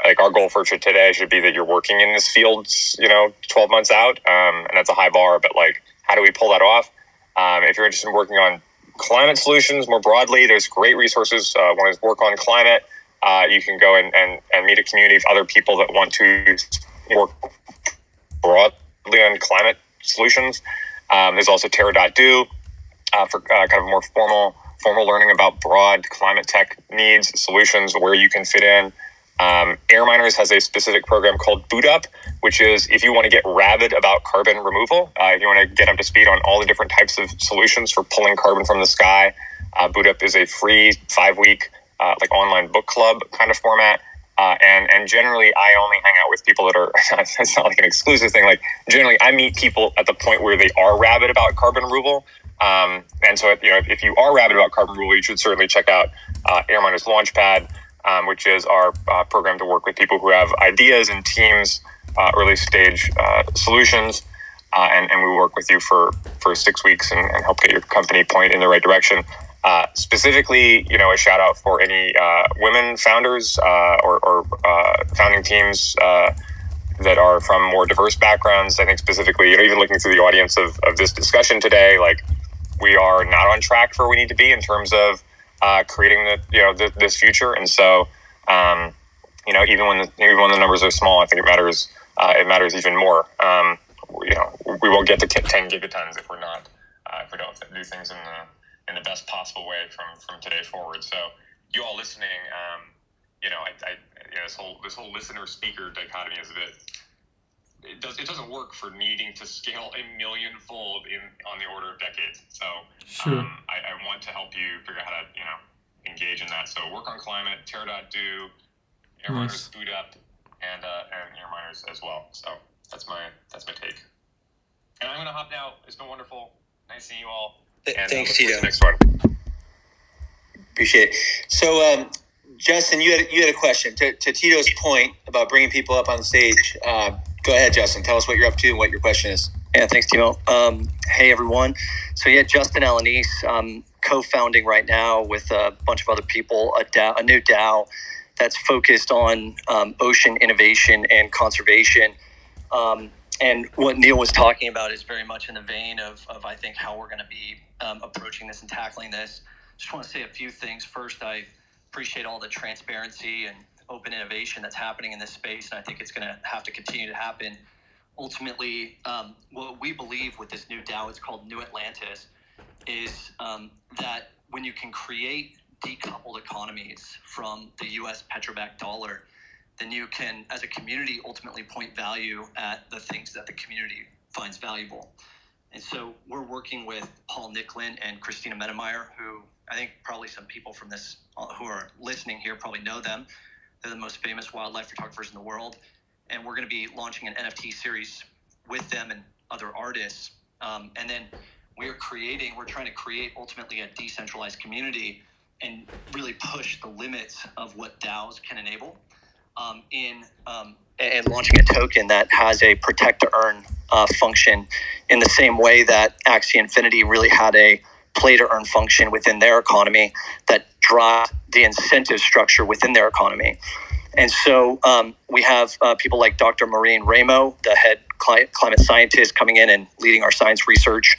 like our goal for today should be that you're working in this field you know 12 months out. Um, and that's a high bar but like how do we pull that off? Um, if you're interested in working on climate solutions more broadly there's great resources. Uh, one is work on climate uh, you can go and, and, and meet a community of other people that want to work broadly on climate solutions. Um, there's also Terra.do uh, for uh, kind of more formal formal learning about broad climate tech needs, solutions, where you can fit in. Um, Airminers has a specific program called Boot Up, which is if you want to get rabid about carbon removal, uh, if you want to get up to speed on all the different types of solutions for pulling carbon from the sky, uh, Boot Up is a free five week uh, like online book club kind of format. Uh, and and generally, I only hang out with people that are. [LAUGHS] it's not like an exclusive thing. Like generally, I meet people at the point where they are rabid about carbon removal. Um, and so, you know, if, if, you are rabid about carbon removal, you should certainly check out uh, Airminers Launchpad, um, which is our uh, program to work with people who have ideas and teams, uh, early stage uh, solutions. Uh, and, and we work with you for, for six weeks and, and help get your company point in the right direction. Uh, specifically, you know, a shout out for any uh, women founders uh, or, or uh, founding teams uh, that are from more diverse backgrounds. I think specifically, you know, even looking through the audience of, of this discussion today, like we are not on track for where we need to be in terms of creating the you know the, this future. And so, um, you know, even when the, even when the numbers are small, I think it matters. it matters even more. Um, you know, we won't get to 10 gigatons if we're not if we don't do things in the in the best possible way from from today forward. So you all listening, um, you know, I, I you know, this whole this whole listener speaker dichotomy is a bit. It does. It doesn't work for needing to scale a million fold in on the order of decades. So sure. um, I, I, want to help you figure out how to you know engage in that. So work on climate, Terra.do, air nice. miners boot up, and uh, and Airminers as well. So that's my that's my take. And I'm gonna hop now. It's been wonderful. Nice seeing you all. And Thanks, Tito. Next one. Appreciate it. So, um, Justin, you had you had a question to, to Tito's point about bringing people up on the stage. Uh, go ahead, Justin. Tell us what you're up to and what your question is. Yeah, thanks, Timo. Um, hey, everyone. So yeah, Justin Alanis, um, co-founding right now with a bunch of other people a, DAO, a new DAO that's focused on um, ocean innovation and conservation. Um, and what Neal was talking about is very much in the vein of, of I think how we're going to be um, approaching this and tackling this. Just want to say a few things. First, I appreciate all the transparency and open innovation that's happening in this space, and I think it's going to have to continue to happen. Ultimately, um, what we believe with this new DAO, it's called New Atlantis, is um, that when you can create decoupled economies from the U.S. Petroback dollar then you can, as a community, ultimately point value at the things that the community finds valuable. And so we're working with Paul Nicklen and Cristina Mittermeier, who I think probably some people from this uh, who are listening here probably know them. They're the most famous wildlife photographers in the world. And we're going to be launching an NFT series with them and other artists. Um, and then we're creating, we're trying to create ultimately a decentralized community and really push the limits of what DAOs can enable um, in um, and launching a token that has a protect to earn uh, function in the same way that Axie Infinity really had a play to earn function within their economy that drive the incentive structure within their economy. And so um, we have uh, people like Dr. Maureen Ramo, the head climate scientist, coming in and leading our science research.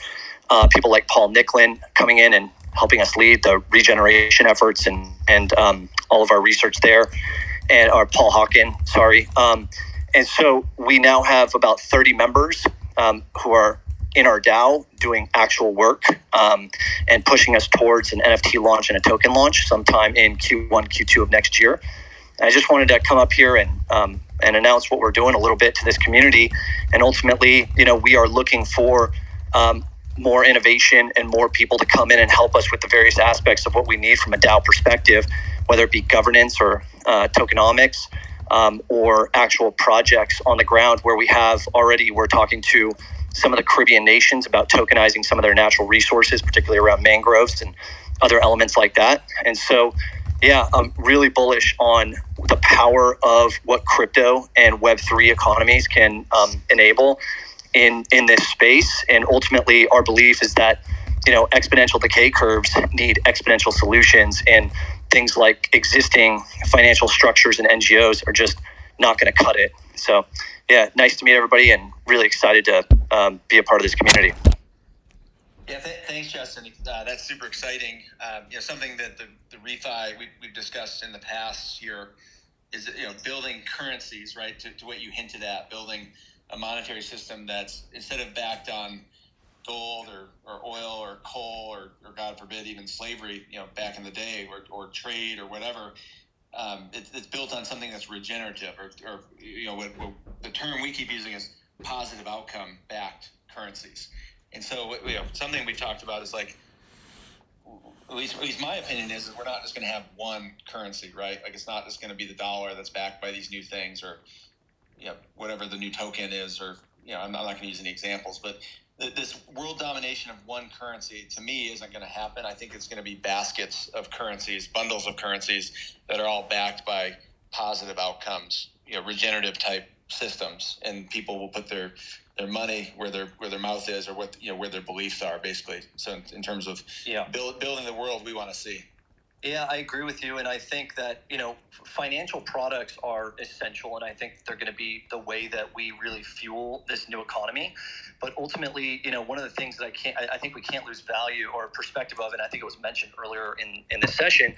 Uh, people like Paul Nicklen coming in and helping us lead the regeneration efforts and, and um, all of our research there and or Paul Hawken, sorry. Um, and so we now have about 30 members um, who are in our DAO doing actual work um, and pushing us towards an NFT launch and a token launch sometime in Q1, Q2 of next year. And I just wanted to come up here and um, and announce what we're doing a little bit to this community. And ultimately, you know, we are looking for um, more innovation and more people to come in and help us with the various aspects of what we need from a DAO perspective whether it be governance or uh, tokenomics um, or actual projects on the ground where we have already, we're talking to some of the Caribbean nations about tokenizing some of their natural resources, particularly around mangroves and other elements like that. And so, yeah, I'm really bullish on the power of what crypto and Web3 economies can um, enable in, in this space. And ultimately, our belief is that, you know, exponential decay curves need exponential solutions. And things like existing financial structures and NGOs are just not going to cut it. So, yeah, nice to meet everybody and really excited to um, be a part of this community. Yeah, th- thanks, Justin. Uh, that's super exciting. Um, you know, something that the, the refi we, we've discussed in the past here is you know building currencies, right? To, to what you hinted at, building a monetary system that's instead of backed on gold or, or oil or coal or, or God forbid even slavery, you know, back in the day or, or trade or whatever, um, it's, it's built on something that's regenerative or, or you know, what, what the term we keep using is positive outcome backed currencies. And so, you know, something we've talked about is like, at least, at least my opinion is, is we're not just going to have one currency, right? Like it's not just going to be the dollar that's backed by these new things or, you know, whatever the new token is, or, you know, I'm not, not going to use any examples, but this world domination of one currency to me isn't going to happen. I think it's going to be baskets of currencies, bundles of currencies that are all backed by positive outcomes, you know, regenerative type systems, and people will put their their money where their where their mouth is, or what you know where their beliefs are, basically. So in, in terms of yeah. build, building the world we want to see. Yeah, I agree with you, and I think that you know financial products are essential, and I think they're going to be the way that we really fuel this new economy. But ultimately, you know, one of the things that I can't, I, think we can't lose value or perspective of, and I think it was mentioned earlier in in the session,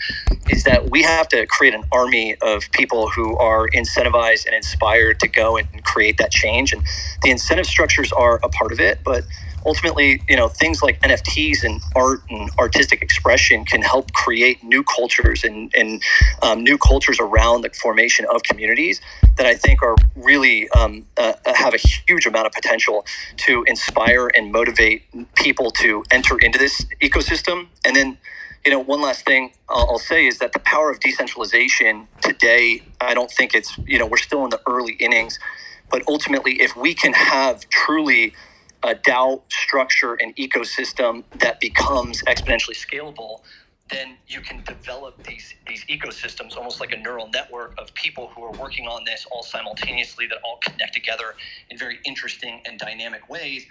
is that we have to create an army of people who are incentivized and inspired to go and create that change, and the incentive structures are a part of it, but ultimately, you know, things like NFTs and art and artistic expression can help create new cultures and, and um, new cultures around the formation of communities that I think are really um, uh, have a huge amount of potential to inspire and motivate people to enter into this ecosystem. And then, you know, one last thing I'll, I'll say is that the power of decentralization today, I don't think it's, you know, we're still in the early innings. But ultimately, if we can have truly a DAO structure and ecosystem that becomes exponentially scalable, then you can develop these these ecosystems almost like a neural network of people who are working on this all simultaneously that all connect together in very interesting and dynamic ways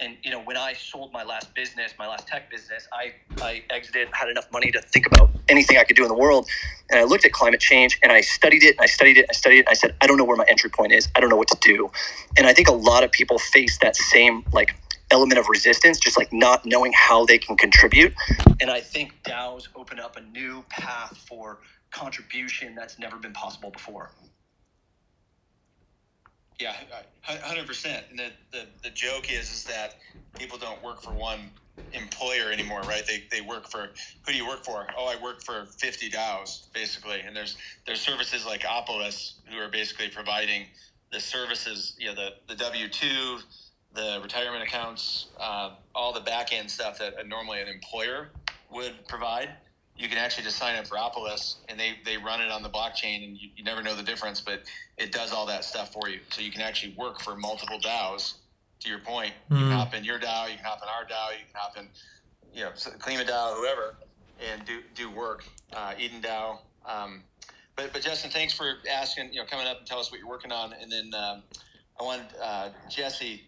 and you know when i sold my last business my last tech business i i exited had enough money to think about anything i could do in the world and i looked at climate change and i studied it and i studied it and i studied it i said i don't know where my entry point is i don't know what to do and i think a lot of people face that same like element of resistance, just like not knowing how they can contribute. And I think DAOs open up a new path for contribution that's never been possible before. Yeah, hundred percent. And the, the the joke is is that people don't work for one employer anymore, right? They, they work for who do you work for? Oh, I work for fifty DAOs basically, and there's there's services like Opolis who are basically providing the services, you know, the the W two the retirement accounts, uh, all the back end stuff that normally an employer would provide. You can actually just sign up for Opolis and they, they run it on the blockchain and you, you never know the difference, but it does all that stuff for you. So you can actually work for multiple DAOs. To your point, mm. you can hmm. hop in your DAO, you can hop in our DAO, you can hop in, you know, Klima DAO, whoever, and do, do work. Uh, Eden DAO. Um, but, but Justin, thanks for asking, you know, coming up and tell us what you're working on. And then um, I wanted uh, Jesse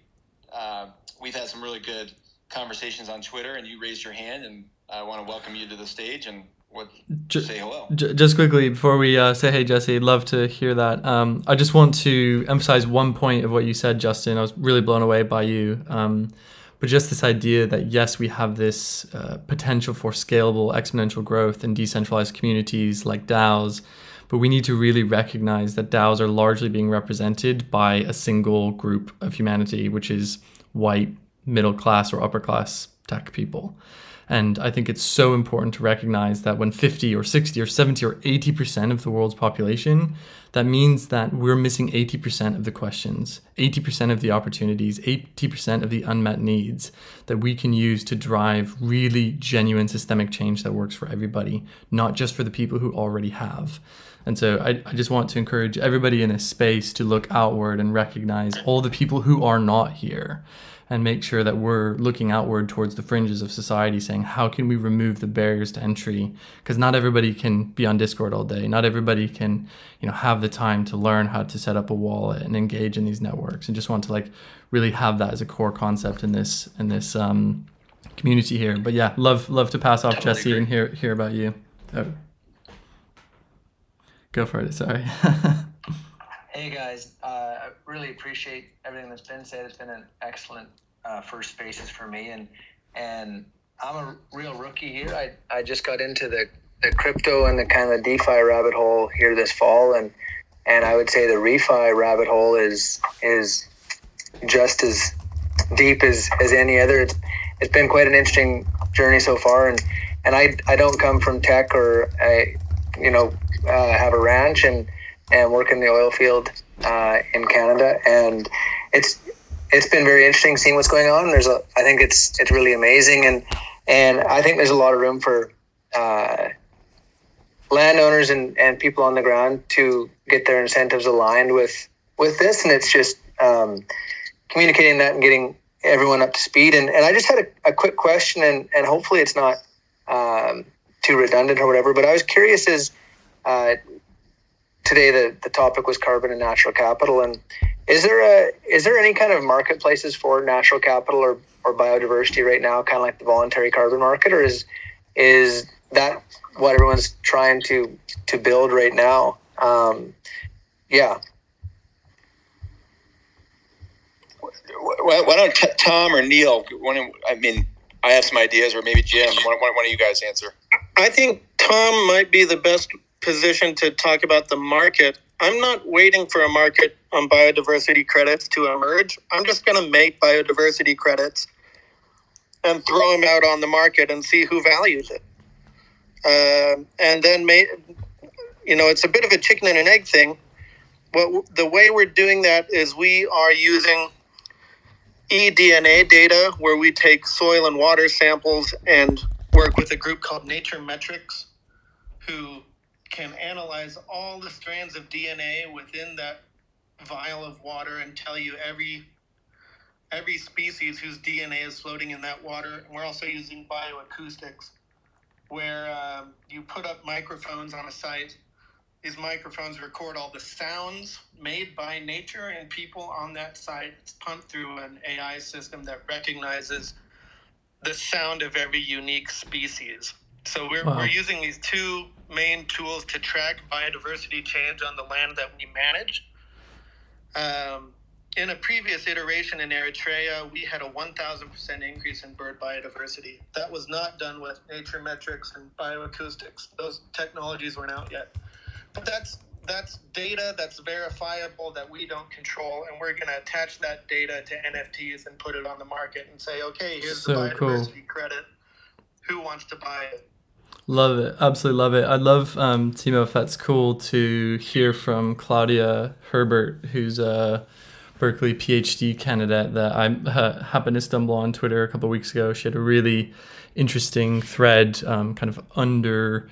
uh, we've had some really good conversations on Twitter, and you raised your hand, and I want to welcome you to the stage and what just, say hello. Just quickly before we uh, say hey, Jesse, I'd love to hear that. Um, I just want to emphasize one point of what you said, Justin. I was really blown away by you. Um, but just this idea that yes, we have this uh, potential for scalable exponential growth in decentralized communities like DAOs, but we need to really recognize that DAOs are largely being represented by a single group of humanity, which is white, middle class, or upper class tech people. And I think it's so important to recognize that when 50 or 60 or 70 or 80% of the world's population, that means that we're missing 80% of the questions, 80% of the opportunities, 80% of the unmet needs that we can use to drive really genuine systemic change that works for everybody, not just for the people who already have. And so I, I just want to encourage everybody in this space to look outward and recognize all the people who are not here and make sure that we're looking outward towards the fringes of society saying how can we remove the barriers to entry because not everybody can be on discord all day not everybody can you know have the time to learn how to set up a wallet and engage in these networks and just want to like really have that as a core concept in this in this um, community here but yeah love love to pass off jesse agree. and hear hear about you oh. Go for it. Sorry. [LAUGHS] hey guys, uh, I really appreciate everything that's been said. It's been an excellent uh, first spaces for me, and and I'm a real rookie here. I I just got into the the crypto and the kind of DeFi rabbit hole here this fall, and and I would say the refi rabbit hole is is just as deep as, as any other. It's it's been quite an interesting journey so far, and and I I don't come from tech or I you know uh, have a ranch and and work in the oil field uh, in Canada, and it's it's been very interesting seeing what's going on. There's a I think it's it's really amazing, and and I think there's a lot of room for uh, landowners and, and people on the ground to get their incentives aligned with with this, and it's just um, communicating that and getting everyone up to speed. And, and I just had a, a quick question, and, and hopefully it's not um, too redundant or whatever. But I was curious: is uh, today the, the topic was carbon and natural capital, and is there a is there any kind of marketplaces for natural capital or, or biodiversity right now, kind of like the voluntary carbon market, or is is that what everyone's trying to to build right now? Um, yeah. Why, why don't t- Tom or Neal? One, I mean, I have some ideas, or maybe Jim. One, one, one of you guys answer. I think Tom might be the best position to talk about the market. I'm not waiting for a market on biodiversity credits to emerge. I'm just going to make biodiversity credits and throw them out on the market and see who values it. Uh, and then, may, you know, it's a bit of a chicken and an egg thing. What the way we're doing that is we are using eDNA data, where we take soil and water samples and work with a group called Nature Metrics, who can analyze all the strands of DNA within that vial of water and tell you every every species whose DNA is floating in that water. And we're also using bioacoustics where um, you put up microphones on a site. These microphones record all the sounds made by nature and people on that site. It's pumped through an AI system that recognizes the sound of every unique species. So we're, Wow. we're using these two main tools to track biodiversity change on the land that we manage. Um, in a previous iteration in Eritrea, we had a 1,000% increase in bird biodiversity. That was not done with nature metrics and bioacoustics. Those technologies weren't out yet. But that's that's data that's verifiable that we don't control, and we're going to attach that data to NFTs and put it on the market and say, okay, here's So the cool. biodiversity credit. Who wants to buy it? Love it. Absolutely love it. I'd love, um, Timo, if that's cool, to hear from Claudia Herbert, who's a Berkeley PhD candidate that I uh, happened to stumble on Twitter a couple weeks ago. She had a really interesting thread, um, kind of under,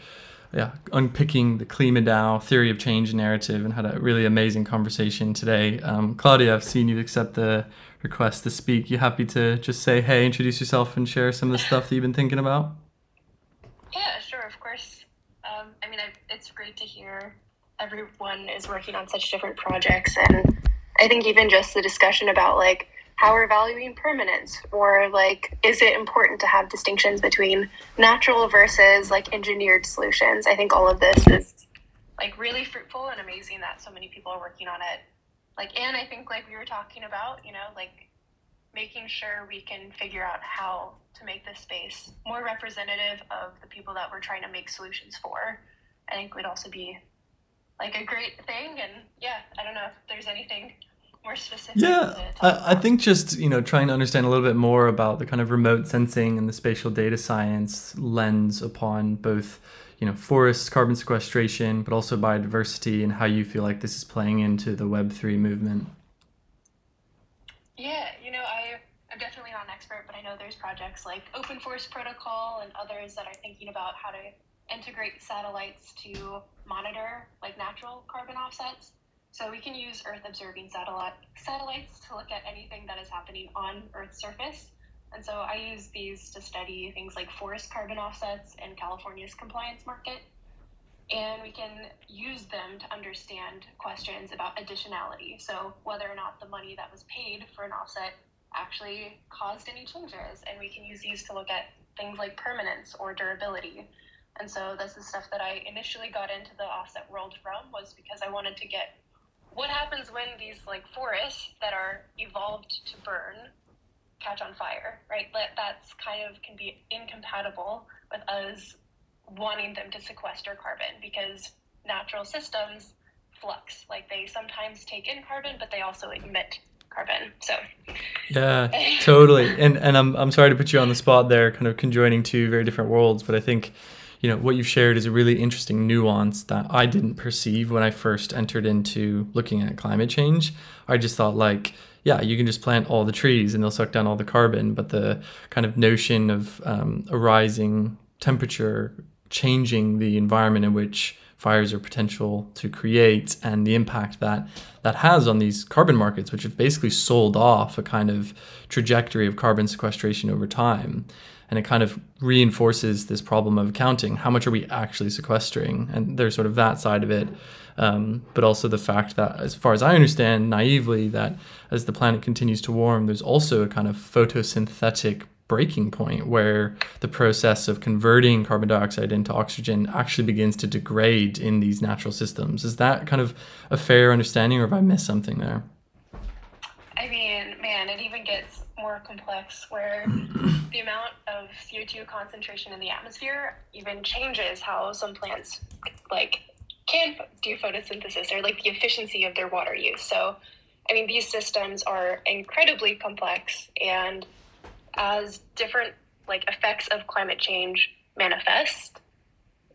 yeah, unpicking the KlimaDAO theory of change narrative, and had a really amazing conversation today. Um, Claudia, I've seen you accept the request to speak. You happy to just say hey, introduce yourself, and share some of the stuff that you've been thinking about? Yeah, sure, of course. Um, I mean, I, it's great to hear everyone is working on such different projects, and I think even just the discussion about like how we're valuing permanence, or like is it important to have distinctions between natural versus like engineered solutions? I think all of this is like really fruitful and amazing that so many people are working on it. Like, and I think like we were talking about, you know, like making sure we can figure out how to make this space more representative of the people that we're trying to make solutions for, I think would also be like a great thing. And yeah, I don't know if there's anything more specific. Yeah, I, I think just you know trying to understand a little bit more about the kind of remote sensing and the spatial data science lens upon both you know forest carbon sequestration, but also biodiversity, and how you feel like this is playing into the Web three movement. Yeah, you know, I I'm definitely not an expert, but I know there's projects like Open Forest Protocol and others that are thinking about how to integrate satellites to monitor like natural carbon offsets. So we can use Earth observing satellite satellites to look at anything that is happening on Earth's surface. And so I use these to study things like forest carbon offsets in California's compliance market. And we can use them to understand questions about additionality. So, whether or not the money that was paid for an offset actually caused any changes. And we can use these to look at things like permanence or durability. And so, this is stuff that I initially got into the offset world from, was because I wanted to get what happens when these like forests that are evolved to burn catch on fire, right? That that's kind of can be incompatible with us wanting them to sequester carbon because natural systems flux. Like they sometimes take in carbon, but they also emit carbon. So Yeah, [LAUGHS] totally. And and I'm I'm sorry to put you on the spot there, kind of conjoining two very different worlds, but I think you know what you've shared is a really interesting nuance that I didn't perceive when I first entered into looking at climate change. I just thought like, yeah, you can just plant all the trees and they'll suck down all the carbon, but the kind of notion of um, a rising temperature changing the environment in which fires are potential to create and the impact that that has on these carbon markets which have basically sold off a kind of trajectory of carbon sequestration over time. And it kind of reinforces this problem of accounting. how much are we actually sequestering? And there's sort of that side of it. Um, but also the fact that as far as i understand naively that as the planet continues to warm there's also a kind of photosynthetic breaking point where the process of converting carbon dioxide into oxygen actually begins to degrade in these natural systems. Is that kind of a fair understanding, or have I missed something there? I mean, man, it even gets more complex where [CLEARS THROAT] the amount of CO2 concentration in the atmosphere even changes how some plants like can do photosynthesis or like the efficiency of their water use. So, I mean, these systems are incredibly complex and as different like effects of climate change manifest,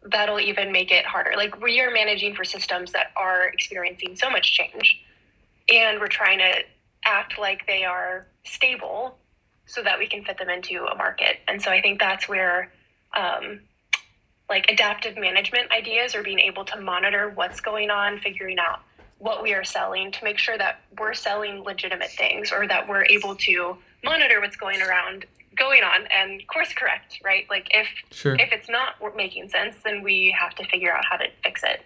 that'll even make it harder. Like we are managing for systems that are experiencing so much change and we're trying to act like they are stable so that we can fit them into a market. And so I think that's where um, like adaptive management ideas or being able to monitor what's going on, figuring out what we are selling to make sure that we're selling legitimate things or that we're able to monitor what's going around going on and course correct, right? Like if Sure. if it's not making sense, then we have to figure out how to fix it.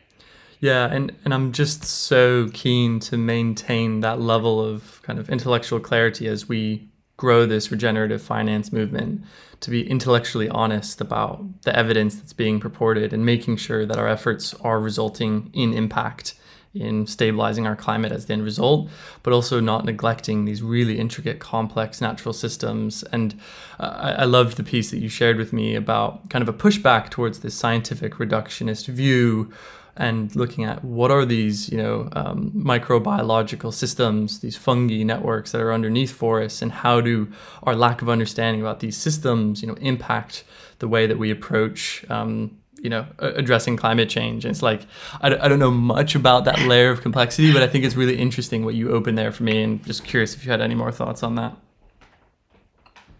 Yeah, and, and I'm just so keen to maintain that level of kind of intellectual clarity as we grow this regenerative finance movement to be intellectually honest about the evidence that's being purported and making sure that our efforts are resulting in impact in stabilizing our climate as the end result, but also not neglecting these really intricate, complex natural systems. And uh, I, loved the piece that you shared with me about kind of a pushback towards this scientific reductionist view and looking at what are these, you know, um, microbiological systems, these fungi networks that are underneath forests, and how do our lack of understanding about these systems, you know, impact the way that we approach um, you know addressing climate change and it's like I, I don't know much about that layer of complexity but i think it's really interesting what you opened there for me and just curious if you had any more thoughts on that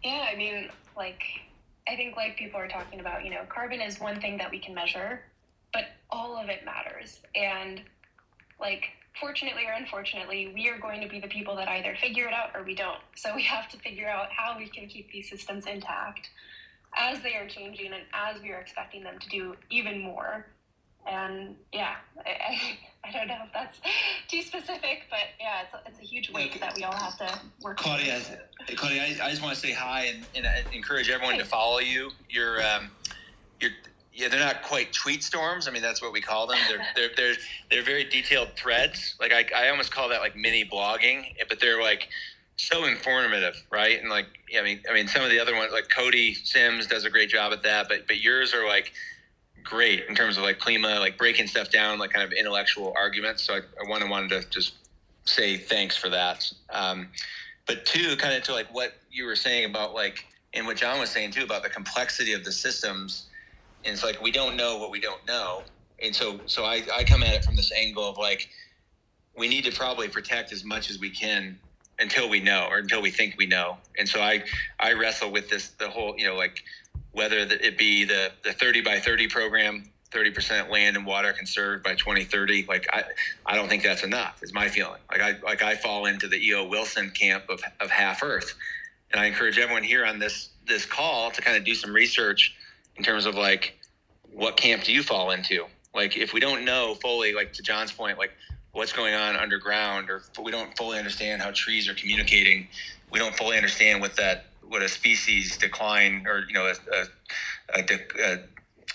Yeah, I mean, like, I think like people are talking about, you know, carbon is one thing that we can measure, but all of it matters. And like, fortunately or unfortunately, we are going to be the people that either figure it out or we don't. So we have to figure out how we can keep these systems intact as they are changing and as we are expecting them to do even more. And yeah, I, I, [LAUGHS] don't know if that's too specific, but yeah, it's a, it's a huge weight that we all have to work. Claudia, with. Claudia, I, I just want to say hi and, and I encourage everyone to follow you. You're, um, you're, yeah, they're not quite tweet storms. I mean, that's what we call them. They're they're they're they're very detailed threads. Like I, I almost call that like mini blogging, but they're like so informative, right? And like, I mean, I mean, some of the other ones, like Cody Simms, does a great job at that, but but yours are like great in terms of like Klima, like breaking stuff down, like kind of intellectual arguments. So I, I wanted wanted to just say thanks for that. Um, but two, kind of to like what you were saying about like, and what John was saying too about the complexity of the systems. And it's like we don't know what we don't know, and so so I I come at it from this angle of like we need to probably protect as much as we can until we know or until we think we know. And so I I wrestle with this the whole you know like whether it be the the 30 by 30 program 30% land and water conserved by 2030 like i i don't think that's enough is my feeling. Like i like i fall into the eo wilson camp of, of half earth. And i encourage everyone here on this this call to kind of do some research in terms of like what camp do you fall into? Like if we don't know fully like to john's point like what's going on underground or we don't fully understand how trees are communicating. We don't fully understand what that what a species decline or you know a, a, a,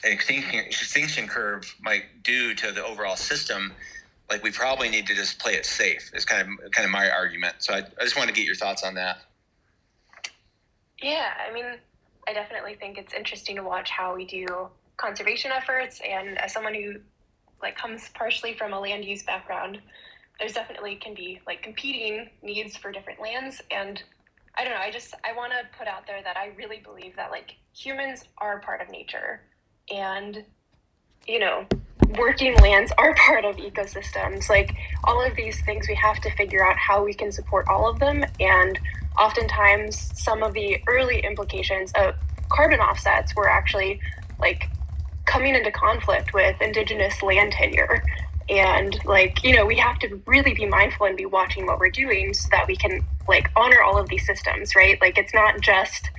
a extinction, extinction curve might do to the overall system. Like we probably need to just play it safe is kind of kind of my argument. So i, I just want to get your thoughts on that. Yeah, I mean, I definitely think it's interesting to watch how we do conservation efforts. And as someone who like comes partially from a land use background, there's definitely can be like competing needs for different lands. And I don't know, I just I want to put out there that I really believe that like humans are part of nature, and you know, working lands are [LAUGHS] part of ecosystems. Like all of these things, we have to figure out how we can support all of them. And oftentimes, some of the early implications of carbon offsets were actually like coming into conflict with indigenous land tenure. And like, you know, we have to really be mindful and be watching what we're doing so that we can like honor all of these systems, right? Like it's not just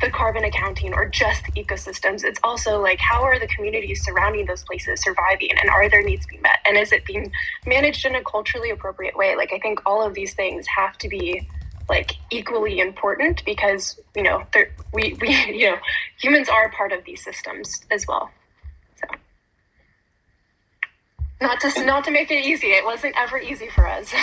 the carbon accounting or just the ecosystems. It's also like how are the communities surrounding those places surviving and are their needs being met? And is it being managed in a culturally appropriate way? Like I think all of these things have to be like equally important because you know we we [LAUGHS] you know humans are part of these systems as well. So not to not to make it easy, it wasn't ever easy for us. [LAUGHS]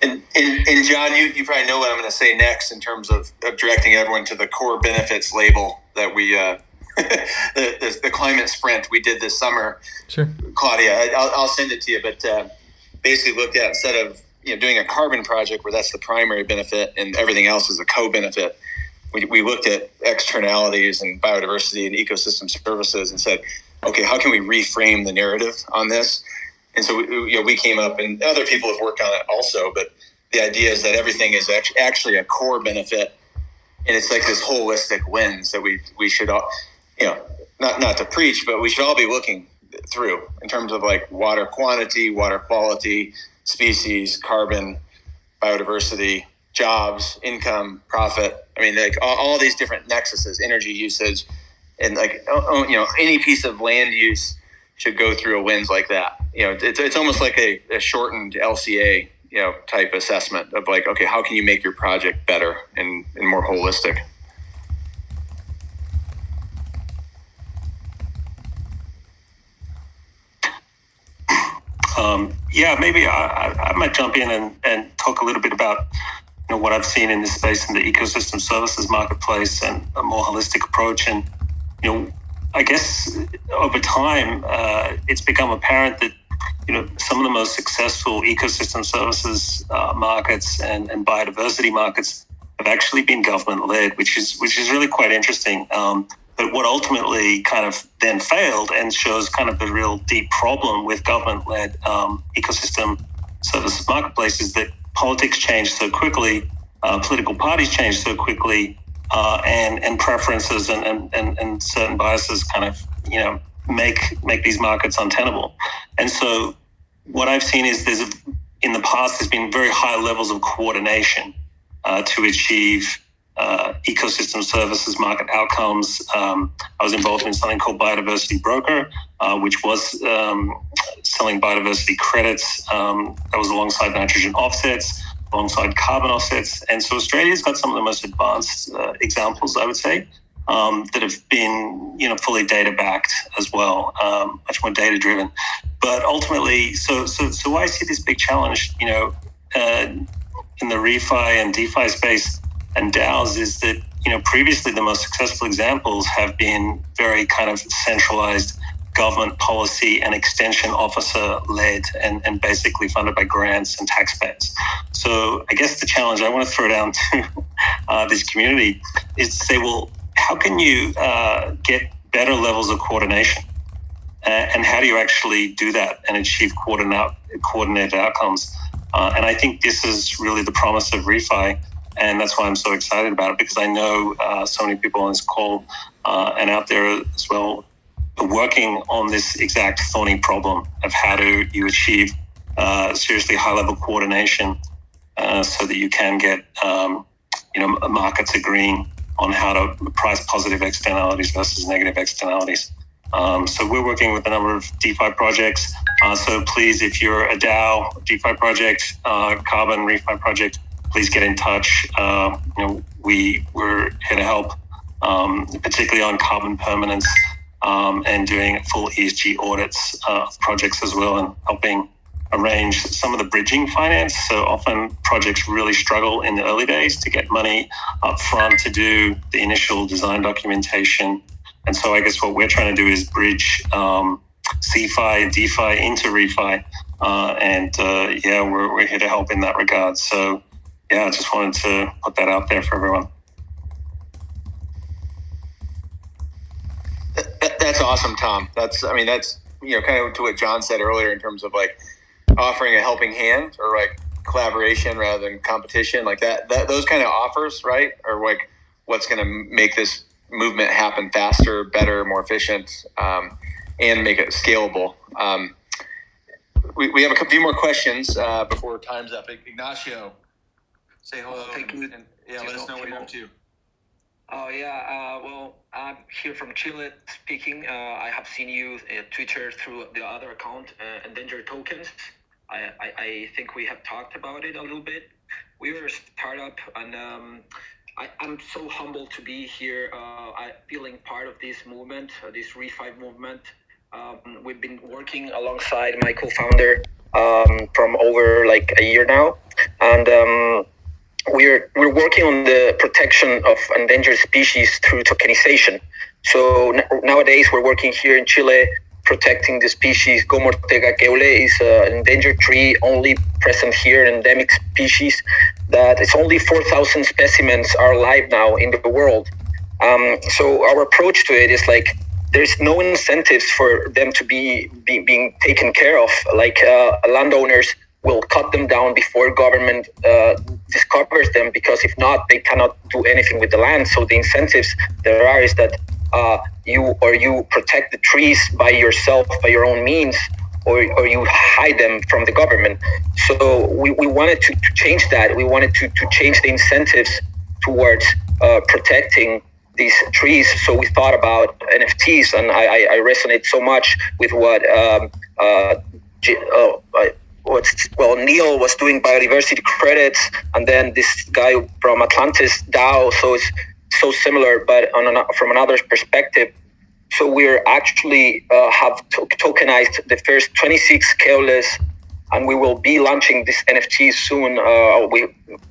And, and, and John, you, you probably know what I'm going to say next in terms of, of directing everyone to the core benefits label that we, uh, [LAUGHS] the, the, the climate sprint we did this summer. Sure. Claudia, I- I'll, I'll send it to you, but uh, basically looked at instead of you know doing a carbon project where that's the primary benefit and everything else is a co-benefit, we, we looked at externalities and biodiversity and ecosystem services and said, okay, how can we reframe the narrative on this? And so we, you know, we came up, and other people have worked on it also. But the idea is that everything is actually a core benefit, and it's like this holistic lens that we we should all, you know, not not to preach, but we should all be looking through in terms of like water quantity, water quality, species, carbon, biodiversity, jobs, income, profit. I mean, like all, all these different nexuses, energy usage, and like oh, oh, you know, any piece of land use should go through a lens like that. You know, it's it's almost like a, a shortened LCA, you know, type assessment of like, okay, how can you make your project better and, and more holistic. Um, yeah, maybe I, I, might jump in and, and talk a little bit about you know, what I've seen in this space in the ecosystem services marketplace and a more holistic approach. And you know, I guess over time, uh, it's become apparent that you know some of the most successful ecosystem services uh, markets and, and biodiversity markets have actually been government led, which is which is really quite interesting. Um, but what ultimately kind of then failed and shows kind of the real deep problem with government led um, ecosystem services marketplace is that politics change so quickly, uh, political parties change so quickly, uh, and and preferences and, and, and, and certain biases kind of you know make make these markets untenable. And so what I've seen is there's in the past there's been very high levels of coordination uh, to achieve uh, ecosystem services market outcomes. Um, I was involved in something called Biodiversity Broker, uh, which was um, selling biodiversity credits. Um, that was alongside nitrogen offsets, alongside carbon offsets. And so Australia's got some of the most advanced uh, examples, I would say, um, that have been, you know, fully data backed as well, um, much more data driven. But ultimately, so so so I see this big challenge, you know, uh, in the refi and DeFi space and DAOs is that you know previously the most successful examples have been very kind of centralized government policy and extension officer led and, and basically funded by grants and taxpayers. So I guess the challenge I want to throw down [LAUGHS] to uh, this community is to say, well, how can you uh, get better levels of coordination? Uh, and how do you actually do that and achieve coordinate, coordinated outcomes? Uh, and I think this is really the promise of refi and that's why I'm so excited about it because I know uh, so many people on this call uh, and out there as well working on this exact thorny problem of how do you achieve uh, seriously high level coordination uh, so that you can get um, you know markets agreeing on how to price positive externalities versus negative externalities. Um, so we're working with a number of DeFi projects. Uh, so please, if you're a DAO, DeFi project, uh, Carbon Refi project, please get in touch. Uh, you know, we we're here to help, um, particularly on carbon permanence um, and doing full ESG audits uh, of projects as well, and helping arrange some of the bridging finance. So often projects really struggle in the early days to get money up front to do the initial design documentation. And so I guess what we're trying to do is bridge um, CeFi, DeFi into refi. Uh, and uh, yeah, we're, we're here to help in that regard. So yeah, I just wanted to put that out there for everyone. That, that's awesome, Tom. That's, I mean, that's, you know, kind of to what John said earlier in terms of like offering a helping hand or like collaboration rather than competition, like that, that those kind of offers, right? Or like what's going to make this movement happen faster, better, more efficient, um, and make it scalable. Um, we, we have a few more questions uh, before time's up. Ignacio, say hello. You. And, yeah, let us know what you're up to. Oh yeah, uh, well, I'm here from Chile speaking. Uh, I have seen you uh, Twitter through the other account, uh, Endangered Tokens. I, I, I, think we have talked about it a little bit. We were a startup, and um, I, am so humbled to be here, uh, I, feeling part of this movement, uh, this refi movement. Um, we've been working alongside my co-founder um, from over like a year now, and um, we're we're working on the protection of endangered species through tokenization. So nowadays we're working here in Chile protecting the species Gomortega keule is an endangered tree only present here, endemic species that it's only 4,000 specimens are alive now in the world. Um, so our approach to it is like there's no incentives for them to be, be being taken care of. Like uh, landowners will cut them down before government uh, discovers them because if not they cannot do anything with the land so the incentives there are is that uh, you or you protect the trees by yourself by your own means or, or you hide them from the government. So we, we wanted to, to change that. We wanted to, to change the incentives towards uh, protecting these trees. So we thought about NFTs, and I, I resonate so much with what um, uh, uh, what's well Neal was doing biodiversity credits, and then this guy from Atlantis DAO. So it's so similar, but on an, from another perspective. So we're actually uh, have to- tokenized the first 26 Keolis, and we will be launching this NFT soon. Uh, we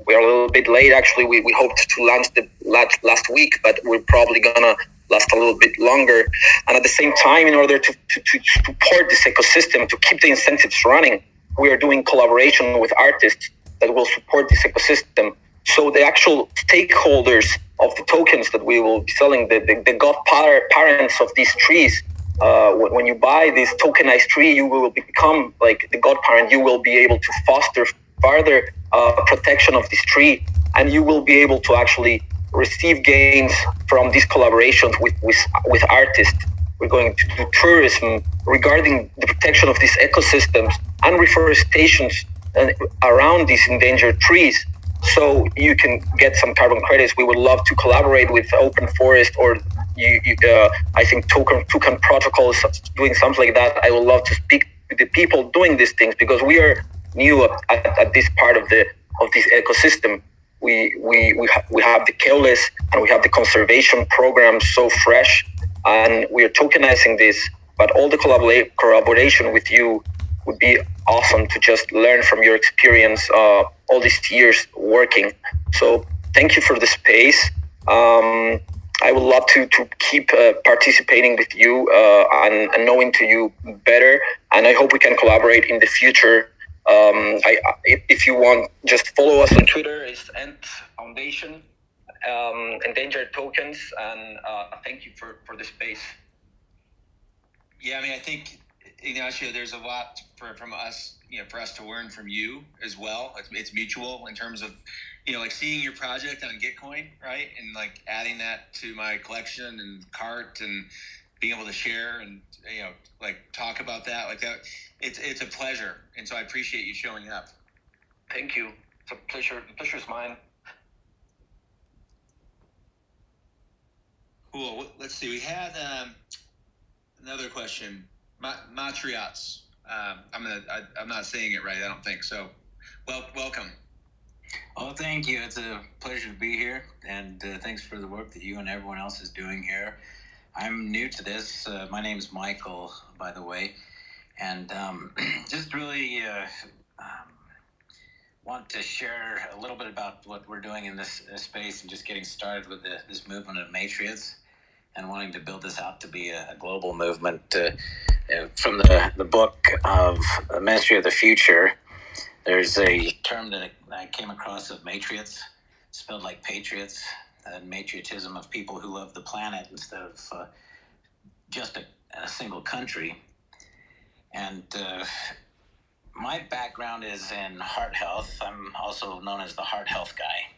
we are a little bit late actually. We, we hoped to launch the last last week, but we're probably gonna last a little bit longer. And at the same time, in order to, to, to support this ecosystem, to keep the incentives running, we are doing collaboration with artists that will support this ecosystem. So the actual stakeholders of the tokens that we will be selling, the, the, the godparents of these trees, uh, when you buy this tokenized tree, you will become like the godparent. You will be able to foster further uh, protection of this tree, and you will be able to actually receive gains from these collaborations with, with, with artists. We're going to do tourism regarding the protection of these ecosystems and reforestations around these endangered trees. So you can get some carbon credits. We would love to collaborate with Open Forest or you, you, uh, I think token token protocols doing something like that. I would love to speak to the people doing these things because we are new at, at this part of the of this ecosystem we we we, ha- we have the Keolis and we have the conservation program so fresh and we are tokenizing this but all the collabora- collaboration with you would be awesome to just learn from your experience uh, all these years working. So thank you for the space. Um, I would love to to keep uh, participating with you uh, and, and knowing to you better. And I hope we can collaborate in the future. Um, I, if you want, just follow us on Twitter. It's Ant Foundation, um, Endangered Tokens, and uh, thank you for, for the space. Yeah, I mean, I think Ignacio, there's a lot for, from us, you know, for us to learn from you as well. It's, it's mutual in terms of, you know, like seeing your project on Gitcoin, right, and like adding that to my collection and cart and being able to share and you know like talk about that like that it's it's a pleasure. And so i appreciate you showing up. Thank you. It's a pleasure. The pleasure is mine cool. Let's see. We had um, another question. Ma- matriats um, i'm gonna I, i'm not saying it right i don't think so. Well welcome. Oh, thank you. It's a pleasure to be here, and uh, thanks for the work that you and everyone else is doing here. I'm new to this. Uh, my name is Michael, by the way, and um, [CLEARS THROAT] just really uh, um, want to share a little bit about what we're doing in this, space and just getting started with the, this movement of matriots and wanting to build this out to be a, global movement. Uh, from the, the book of the Ministry of the Future, there's a term that I came across of matriots, spelled like patriots and matriotism of people who love the planet instead of uh, just a, a, single country. And uh, my background is in heart health. I'm also known as the heart health guy.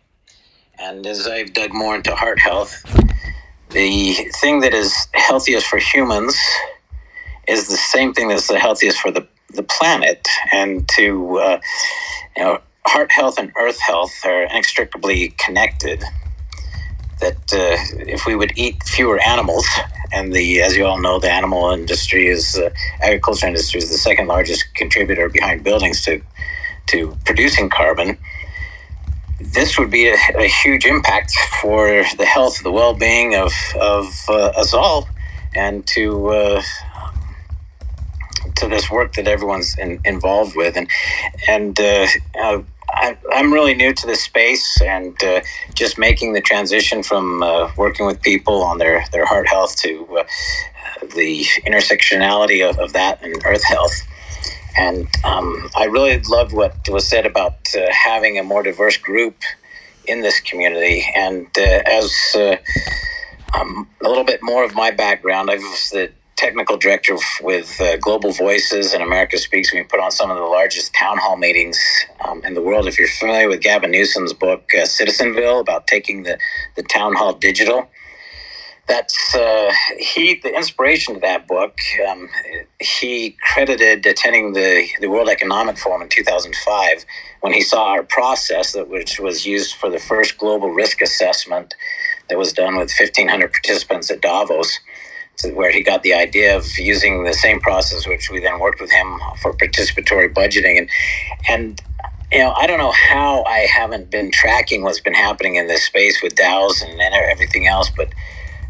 And as I've dug more into heart health, the thing that is healthiest for humans is the same thing that's the healthiest for the, the planet. And to, uh, you know, heart health and earth health are inextricably connected that uh, if we would eat fewer animals, and the as you all know, the animal industry is uh, agriculture industry is the second largest contributor behind buildings to to producing carbon. This would be a, a huge impact for the health, the well-being of of uh, us all, and to uh, to this work that everyone's in, involved with, and and uh, uh, I, am really new to this space and uh, just making the transition from uh, working with people on their, their heart health to the intersectionality of, of that and earth health. And um, I really loved what was said about uh, having a more diverse group in this community. And uh, as uh, um, a little bit more of my background, I was the technical director with uh, Global Voices and America Speaks. We put on some of the largest town hall meetings um, in the world. If you're familiar with Gavin Newsom's book, uh, Citizenville, about taking the, the town hall digital, that's uh, he. The inspiration to that book, um, he credited attending the the World Economic Forum in 2005 when he saw our process that which was used for the first global risk assessment that was done with 1,500 participants at Davos. Where he got the idea of using the same process, which we then worked with him for participatory budgeting, and and you know, I don't know how I haven't been tracking what's been happening in this space with DAOs and, and everything else, but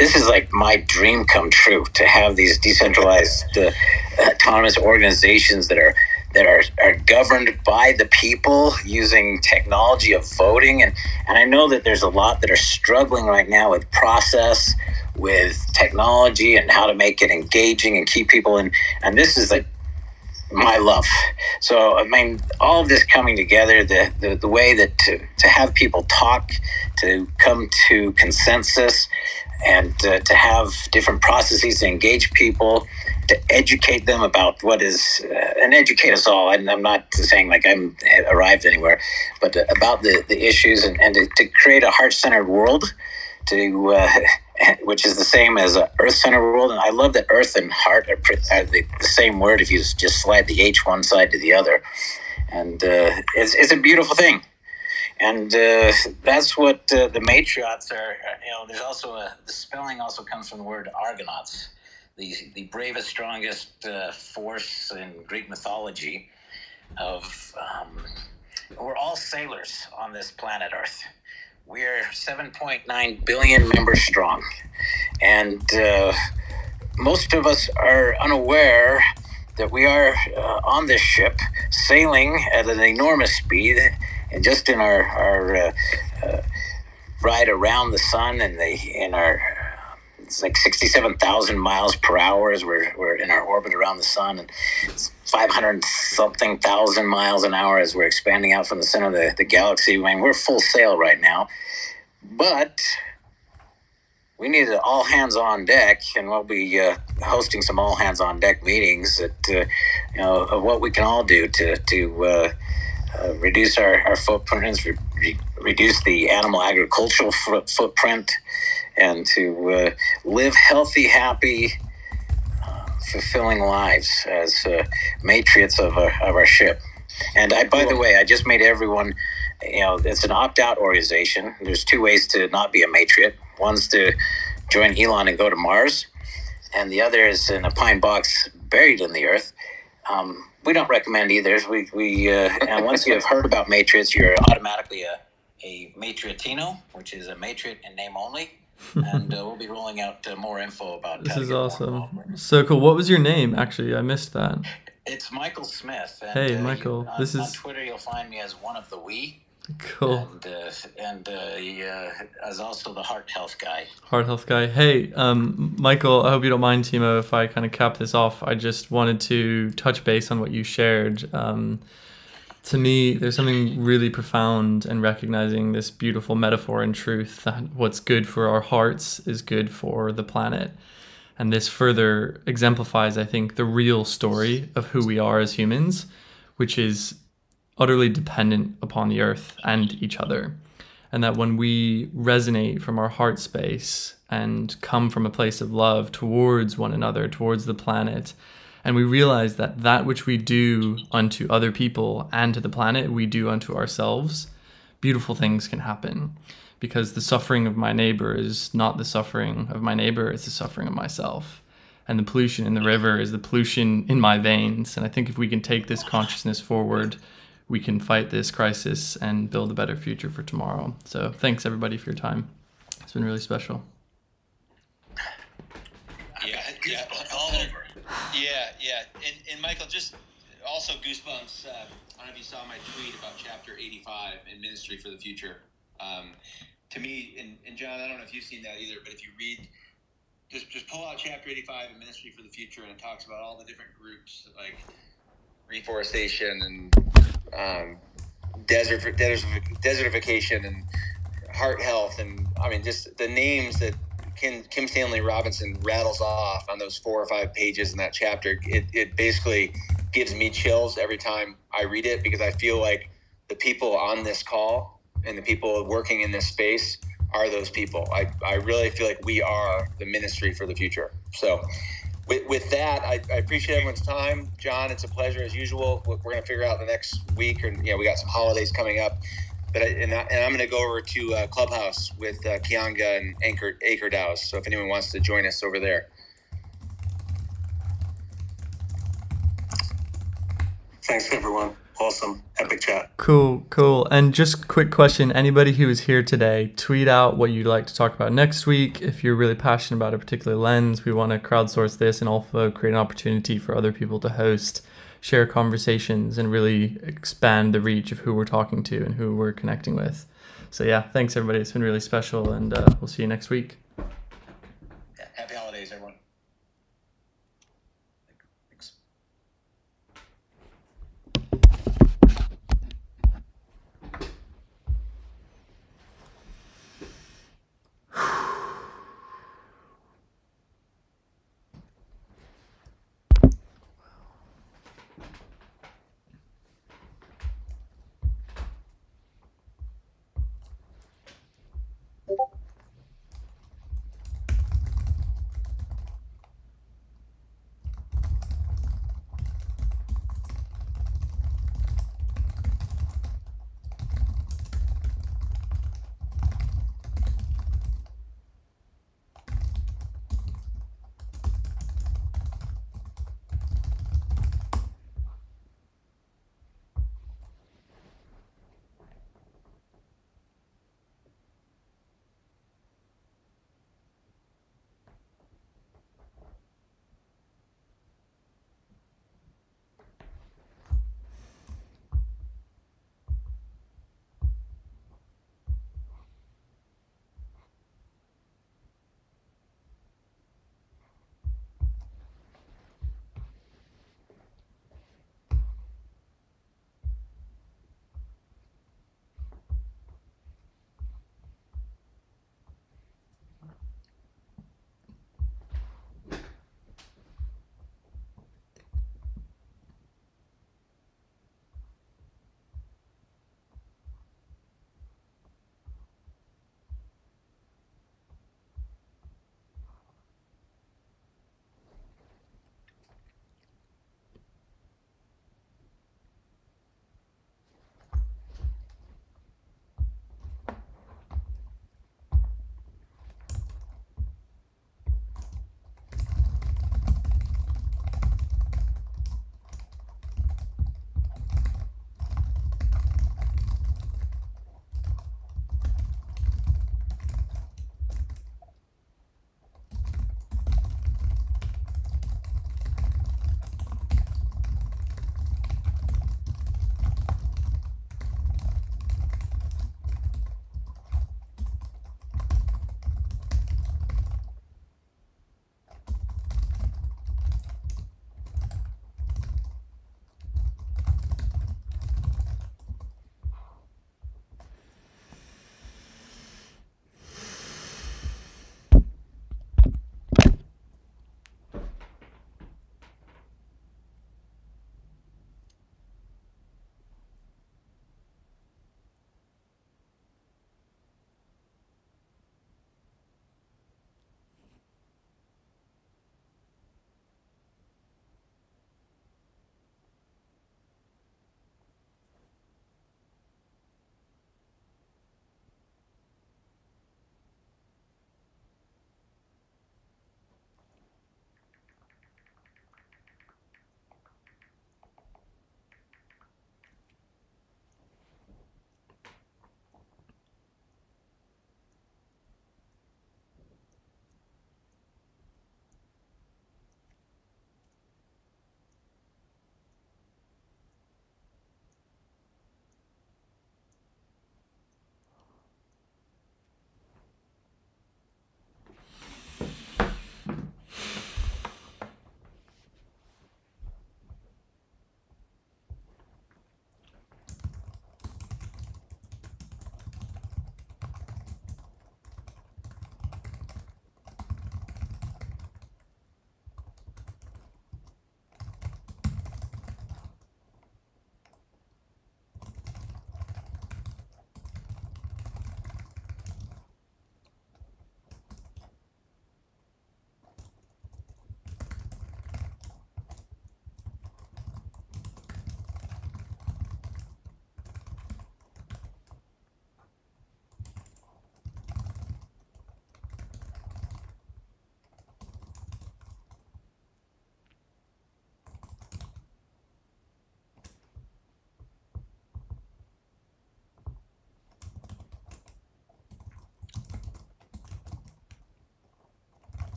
this is like my dream come true to have these decentralized uh, autonomous organizations that are that are, are governed by the people using technology of voting and and I know that there's a lot that are struggling right now with process with technology and how to make it engaging and keep people in and this is like my love. So I mean, all of this coming together, the the, the way that to, to have people talk, to come to consensus, and uh, to have different processes to engage people, to educate them about what is, uh, and educate us all. And I'm not saying like I'm arrived anywhere, but about the, the issues and, and to, to create a heart centered world to uh, [LAUGHS] which is the same as earth centered world. And i love that earth and heart are, are the, the, same word if you just slide the h one side to the other. And uh, it's, it's a beautiful thing and uh, that's what uh, the matriots are you know there's also a the spelling also comes from the word argonauts the, the bravest strongest uh, force in greek mythology of um, we're all sailors on this planet earth we're 7.9 billion members strong. And uh, most of us are unaware that we are uh, on this ship sailing at an enormous speed and just in our, our uh, uh ride around the sun and the in our it's like 67,000 miles per hour as we're, we're in our orbit around the sun and it's 500 something thousand miles an hour as we're expanding out from the center of the, the galaxy. I mean, we're full sail right now, but we need an all hands on deck, and we'll be uh, hosting some all hands on deck meetings that, uh, you know, of what we can all do to, to uh, uh reduce our, our footprints, re- reduce the animal agricultural footprint, and to uh, live healthy, happy, fulfilling lives as uh, matriots of our, of our ship. And I, by the way, I just made everyone, you know, it's an opt out organization. There's two ways to not be a matriot. One's to join Elon and go to Mars, and the other is in a pine box buried in the earth. Um, we don't recommend either. We, we uh, and once you have heard about matriots, you're automatically a, a matriotino, which is a matriot in name only and uh, we'll be rolling out uh, more info about. This is awesome. So cool. What was your name? Actually, I missed that. It's Michael Smith. And, hey, uh, Michael. You, on, this is on Twitter. You'll find me as one of the we. Cool. And uh, and uh, he, uh, as also the heart health guy. Heart health guy. Hey, um, Michael. I hope you don't mind, Timo, if I kind of cap this off. I just wanted to touch base on what you shared. Um, to me, there's something really profound in recognizing this beautiful metaphor and truth that what's good for our hearts is good for the planet. And this further exemplifies, I think, the real story of who we are as humans, which is utterly dependent upon the earth and each other. And that when we resonate from our heart space and come from a place of love towards one another, towards the planet, and we realize that that which we do unto other people and to the planet, we do unto ourselves, beautiful things can happen. Because the suffering of my neighbor is not the suffering of my neighbor, it's the suffering of myself. And the pollution in the river is the pollution in my veins. And I think if we can take this consciousness forward, we can fight this crisis and build a better future for tomorrow. So thanks everybody for your time. It's been really special. Yeah, yeah, all over. Yeah, yeah, and, and Michael, just also goosebumps. Uh, I don't know if you saw my tweet about chapter 85 in Ministry for the Future. Um, to me, and, and John, I don't know if you've seen that either, but if you read, just just pull out chapter 85 in Ministry for the Future, and it talks about all the different groups like reforestation and um, desert desertification and heart health, and I mean just the names that Kim, Kim Stanley Robinson rattles off on those four or five pages in that chapter, it, it basically gives me chills every time I read it because I feel like the people on this call and the people working in this space are those people. I, I really feel like we are the ministry for the future. So, with, with that, I, I appreciate everyone's time. John, it's a pleasure as usual. We're, we're going to figure out the next week, and you know, we got some holidays coming up. But I, and, I, I'm going to go over to uh, Clubhouse with uh, Kianga and Anchor Acre DAOs. So if anyone wants to join us over there. Thanks, everyone. Awesome. Epic chat. Cool, cool. And just quick question anybody who is here today, tweet out what you'd like to talk about next week. If you're really passionate about a particular lens, we want to crowdsource this and also create an opportunity for other people to host, share conversations, and really expand the reach of who we're talking to and who we're connecting with. So, yeah, thanks everybody. It's been really special, and uh, we'll see you next week. Happy holidays, everyone.